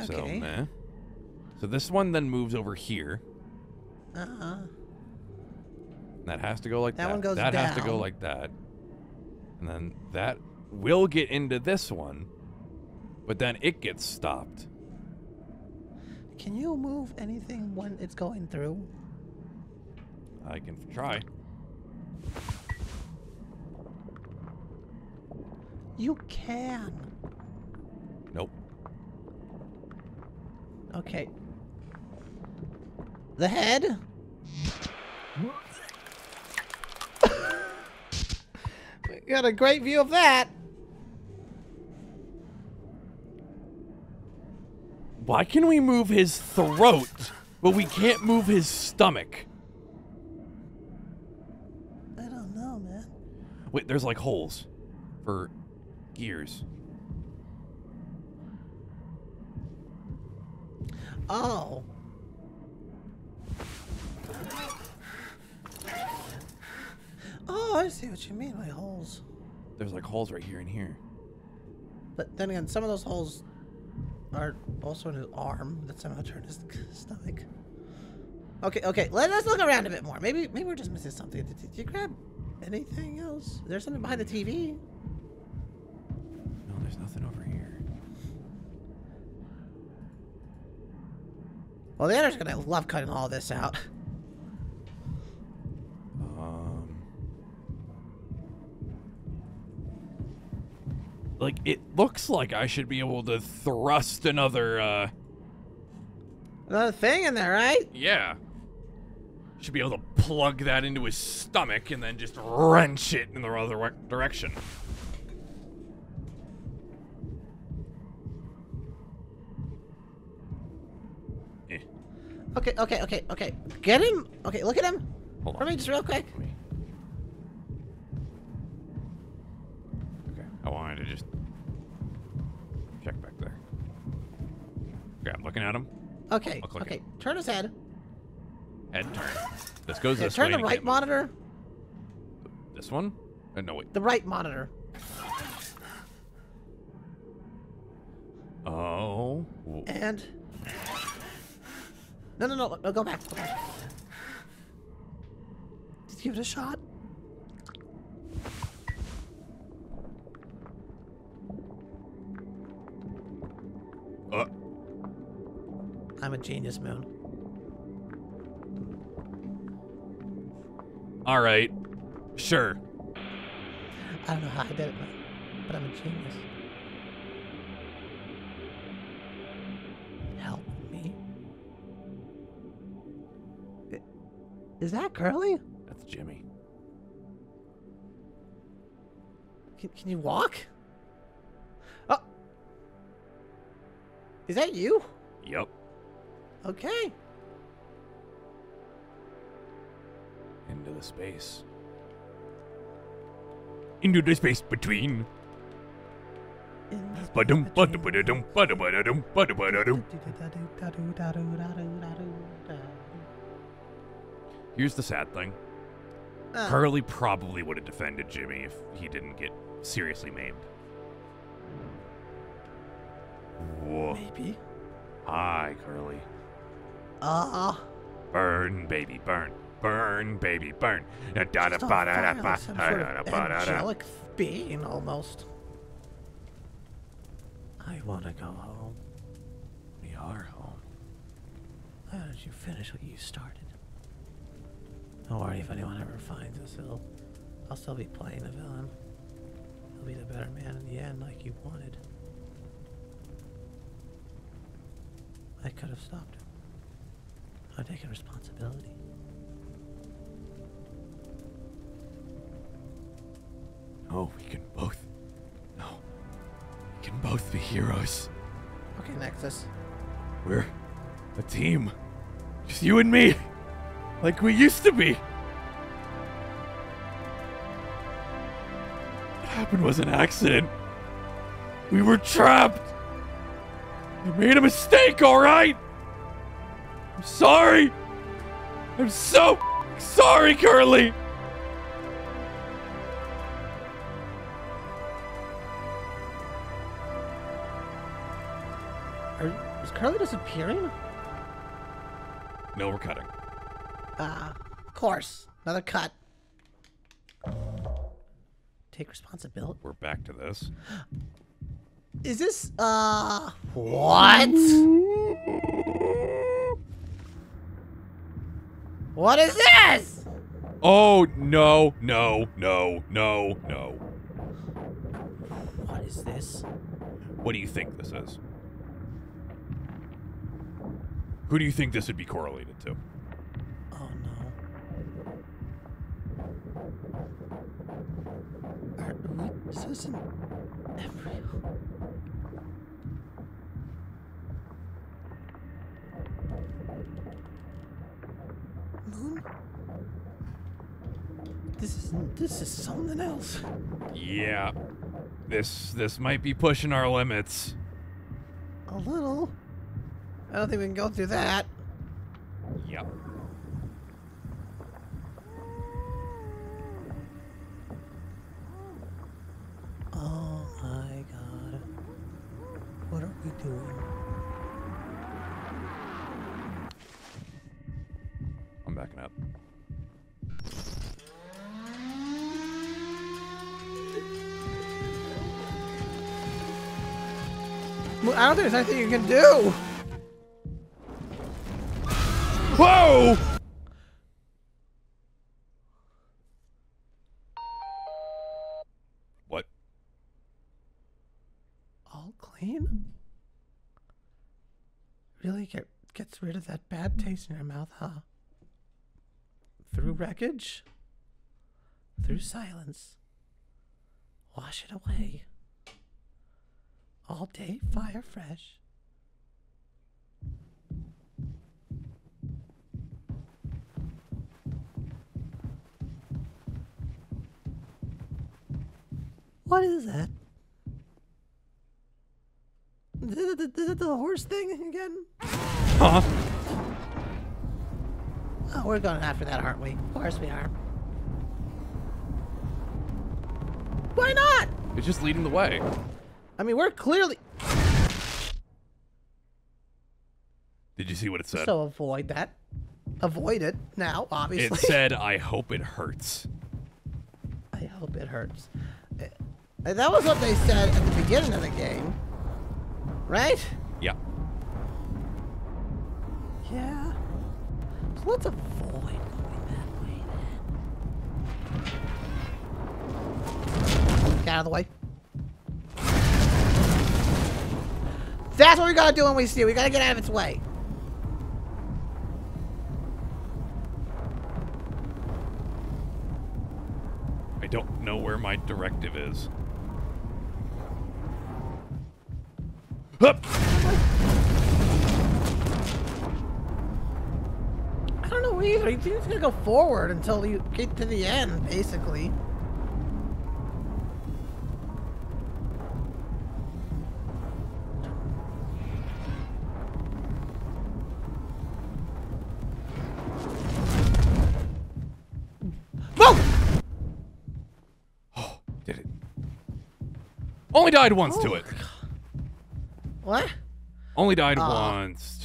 So, Okay. meh. So this one then moves over here. Uh-huh. That has to go like that. That one goes That has to go like that. And then that will get into this one. But then it gets stopped. Can you move anything when it's going through? I can try. You can. Nope. Okay. The head? we got a great view of that. Why can we move his throat, but we can't move his stomach? I don't know, man. Wait, there's like holes for gears. Oh. Oh, I see what you mean by holes. There's like holes right here and here. But then again, some of those holes are also in his arm that somehow turned his stomach. Okay, okay. Let, us look around a bit more. Maybe, maybe we're just missing something. Did, did you grab anything else? There's something behind the TV? No, there's nothing over here. Well, the editor's gonna love cutting all this out. like it looks like I should be able to thrust another. uh Another thing in there, right? Yeah. Should be able to plug that into his stomach and then just wrench it in the other direction. Eh. Okay, okay, okay, okay. Get him. Okay, look at him. Hold on. me, just real quick. I wanted to just check back there. Okay, I'm looking at him. Okay, okay. Turn his head. Head turn. This goes Yeah, this turn way. the right monitor. This one? Uh, no, wait. The right monitor. Oh. And. No, no, no, no, go back. Go back. Did you give it a shot? Genius, Moon. all right. Sure. I don't know how I did it, but, I'm a genius. Help me. Is that Curly? That's Jimmy. Can, can you walk? Oh. Is that you? Yep. Okay. Into the space. Into the space between. Ba-dum. Here's the sad thing. Uh, Curly probably would have defended Jimmy if he didn't get seriously maimed. Whoa. maybe. Hi, Curly. Uh, Burn, baby, burn. Burn, baby, burn. Da da da just on ba da fire da ba da da da ba da da. angelic being almost. I want to go home. We are home. Why don't you finish what you started? Don't worry if anyone ever finds us. It'll, I'll still be playing the villain. He'll be the better man in the end, like you wanted. I could have stopped him. I'm taking responsibility. No, we can both. No. We can both be heroes. Okay, Nexus. We're a team. Just you and me. Like we used to be. What happened was an accident. We were trapped. I made a mistake, alright? I'm sorry. I'm so sorry, Curly. Are, is Curly disappearing? No, we're cutting. Ah, of course. Another cut. Take responsibility. We're back to this. Is this, uh, what? What is this? Oh, no, no, no, no, no. What is this? What do you think this is? Who do you think this would be correlated to? Oh no. Are we, is this an embryo? This is this is something else. Yeah. This this might be pushing our limits. A little. I don't think we can go through that. Yep. Oh my god. What are we doing? I'm up. Well, I don't think there's anything you can do. Whoa! What? All clean? Really get gets rid of that bad taste in your mouth, huh? Wreckage? Through silence. Wash it away. All day fire fresh. What is that? the, is it the horse thing again? Huh? Oh, we're going after that, aren't we? Of course we are. Why not? It's just leading the way. I mean, we're clearly. Did you see what it said? So avoid that. Avoid it now, obviously. it said, I hope it hurts. I hope it hurts. Uh, That was what they said at the beginning of the game. Right? Let's avoid going that way then. Get out of the way. That's what we gotta do when we see it. We gotta get out of its way. I don't know where my directive is. Hup! so easily. He's gonna go forward until you get to the end, basically. Oh, did it. Only died once oh to it. God. What? Only died uh. once.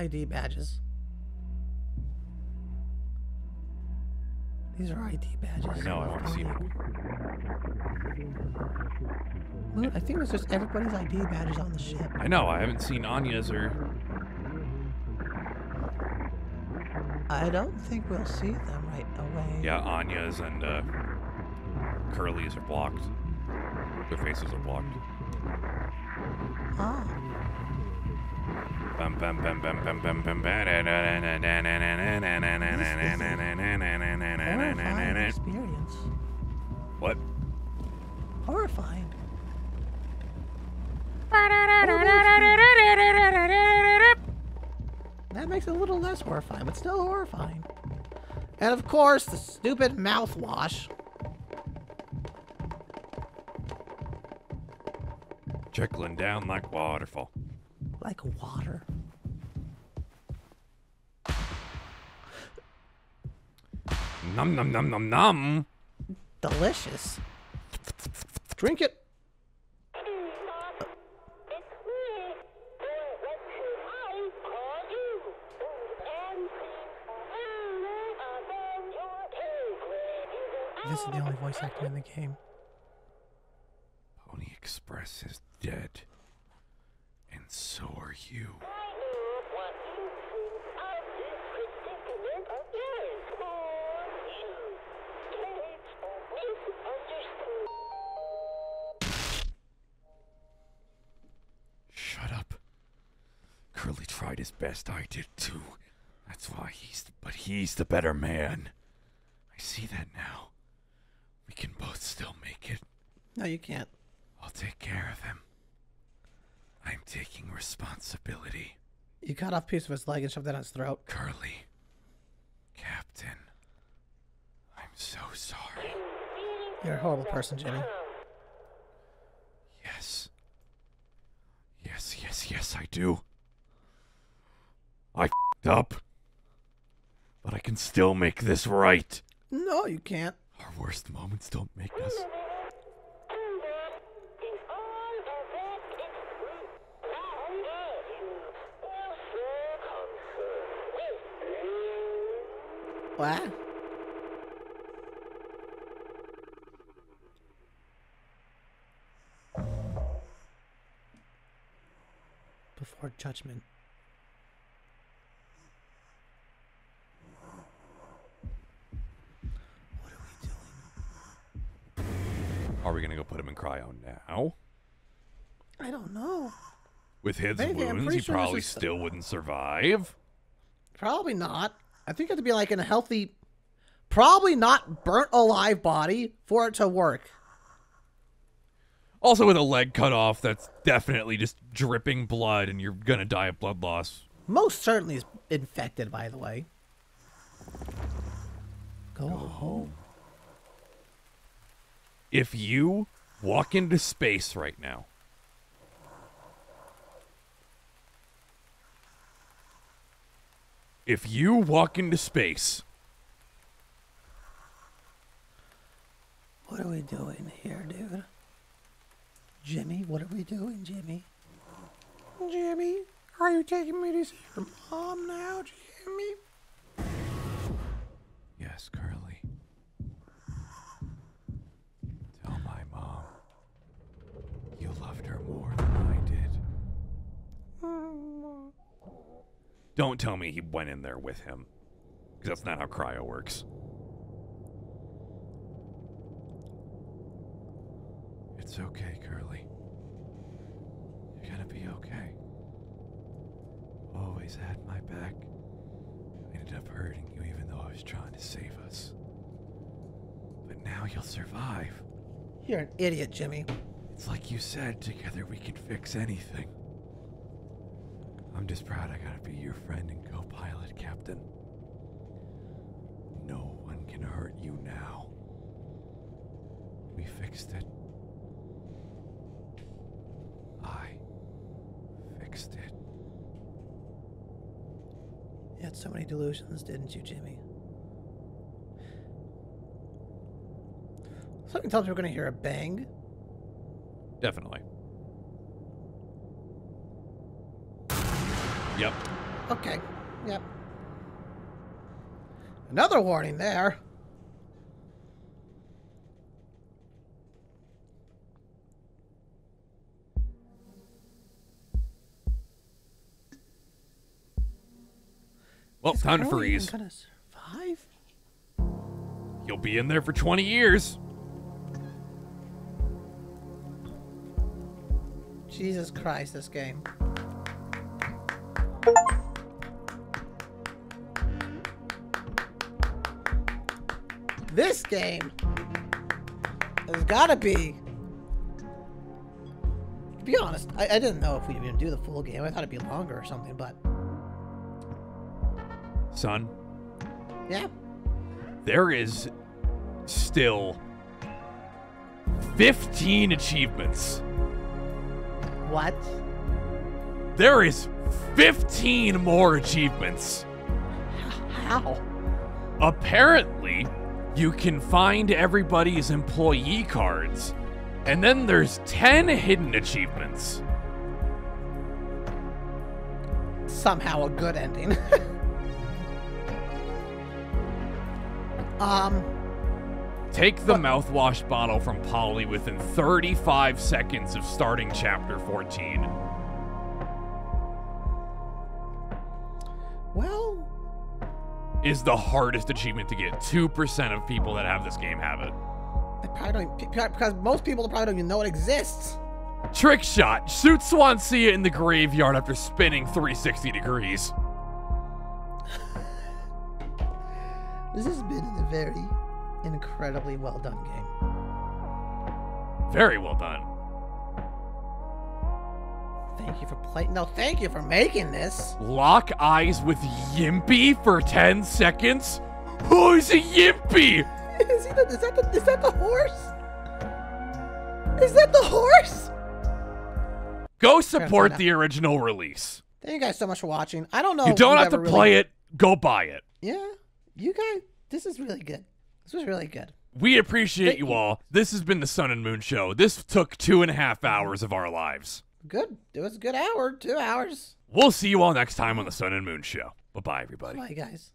ID badges. These are ID badges. No, I want to see them. I think it was just everybody's ID badges on the ship. I know, I haven't seen Anya's or... I don't think we'll see them right away. Yeah, Anya's and uh, Curly's are blocked. Their faces are blocked. Ah. Experience. What? Horrifying. That makes it a little less horrifying, but still horrifying. And of course, the stupid mouthwash. Trickling down like waterfall. Like water. Num num num num num. Delicious. Drink it. This is the only voice acting in the game. Pony Express is dead. And so are you. Best. I did too. That's why he's. the, But he's the better man. I see that now. We can both still make it. No, you can't. I'll take care of him. I'm taking responsibility. You cut off a piece of his leg and shoved it on his throat. Curly. Captain. I'm so sorry. You're a horrible person, Jimmy. Yes. Yes, yes, yes, I do. I fed up. But I can still make this right. No, you can't. Our worst moments don't make us. What? Before judgment. Are we gonna go put him in cryo now? I don't know. With his Maybe, I'm wounds, pretty he sure this probably is- still wouldn't survive. Probably not. I think it would be like in a healthy, probably not burnt alive body for it to work. Also, with a leg cut off, that's definitely just dripping blood, and you're gonna die of blood loss. Most certainly is infected, by the way. Go, home. If you walk into space right now, if you walk into space, What are we doing here, dude? Jimmy, what are we doing, Jimmy? Jimmy, are you taking me to see your mom now, Jimmy? yes, Curly. Don't tell me he went in there with him, because that's not how cryo works. It's okay, Curly. You're gonna be okay. Always had my back. I ended up hurting you even though I was trying to save us. But now you'll survive. You're an idiot, Jimmy. It's like you said, together we can fix anything. I'm just proud I gotta be your friend and co pilot, Captain. No one can hurt you now. We fixed it. I fixed it. You had so many delusions, didn't you, Jimmy? Something tells me we're gonna hear a bang. Definitely. Yep. Okay. Yep. Another warning there. Well, Is time to freeze. Gonna survive? You'll be in there for 20 years. Jesus Christ, this game. This game has gotta be. To be honest, I, I didn't know if we'd even do the full game. I thought it'd be longer or something, but Son, yeah. there is still 15 achievements. What? There is 15 more achievements. How? Apparently, you can find everybody's employee cards, and then there's 10 hidden achievements. Somehow a good ending. um. Take the mouthwash bottle from Polly within 35 seconds of starting chapter 14. Is the hardest achievement to get. 2% of people that have this game have it. I probably don't because most people probably don't even know it exists. Trick shot. Shoot Swansea in the graveyard after spinning 360 degrees. This has been a very incredibly well done game. Very well done. Thank you for playing. No, thank you for making this. Lock eyes with Yimpy for 10 seconds? Who's a Yimpy? is, he the, is, that the, is that the horse? Is that the horse? Go support the original release. Thank you guys so much for watching. I don't know. You don't we've to really- play it, go buy it. Yeah, you guys. This is really good. This was really good. We appreciate Thank you. all. This has been the Sun and Moon Show. This took two and a half hours of our lives. Good. It was a good hour. Two hours. We'll see you all next time on the Sun and Moon Show. Bye bye, everybody. Bye, guys.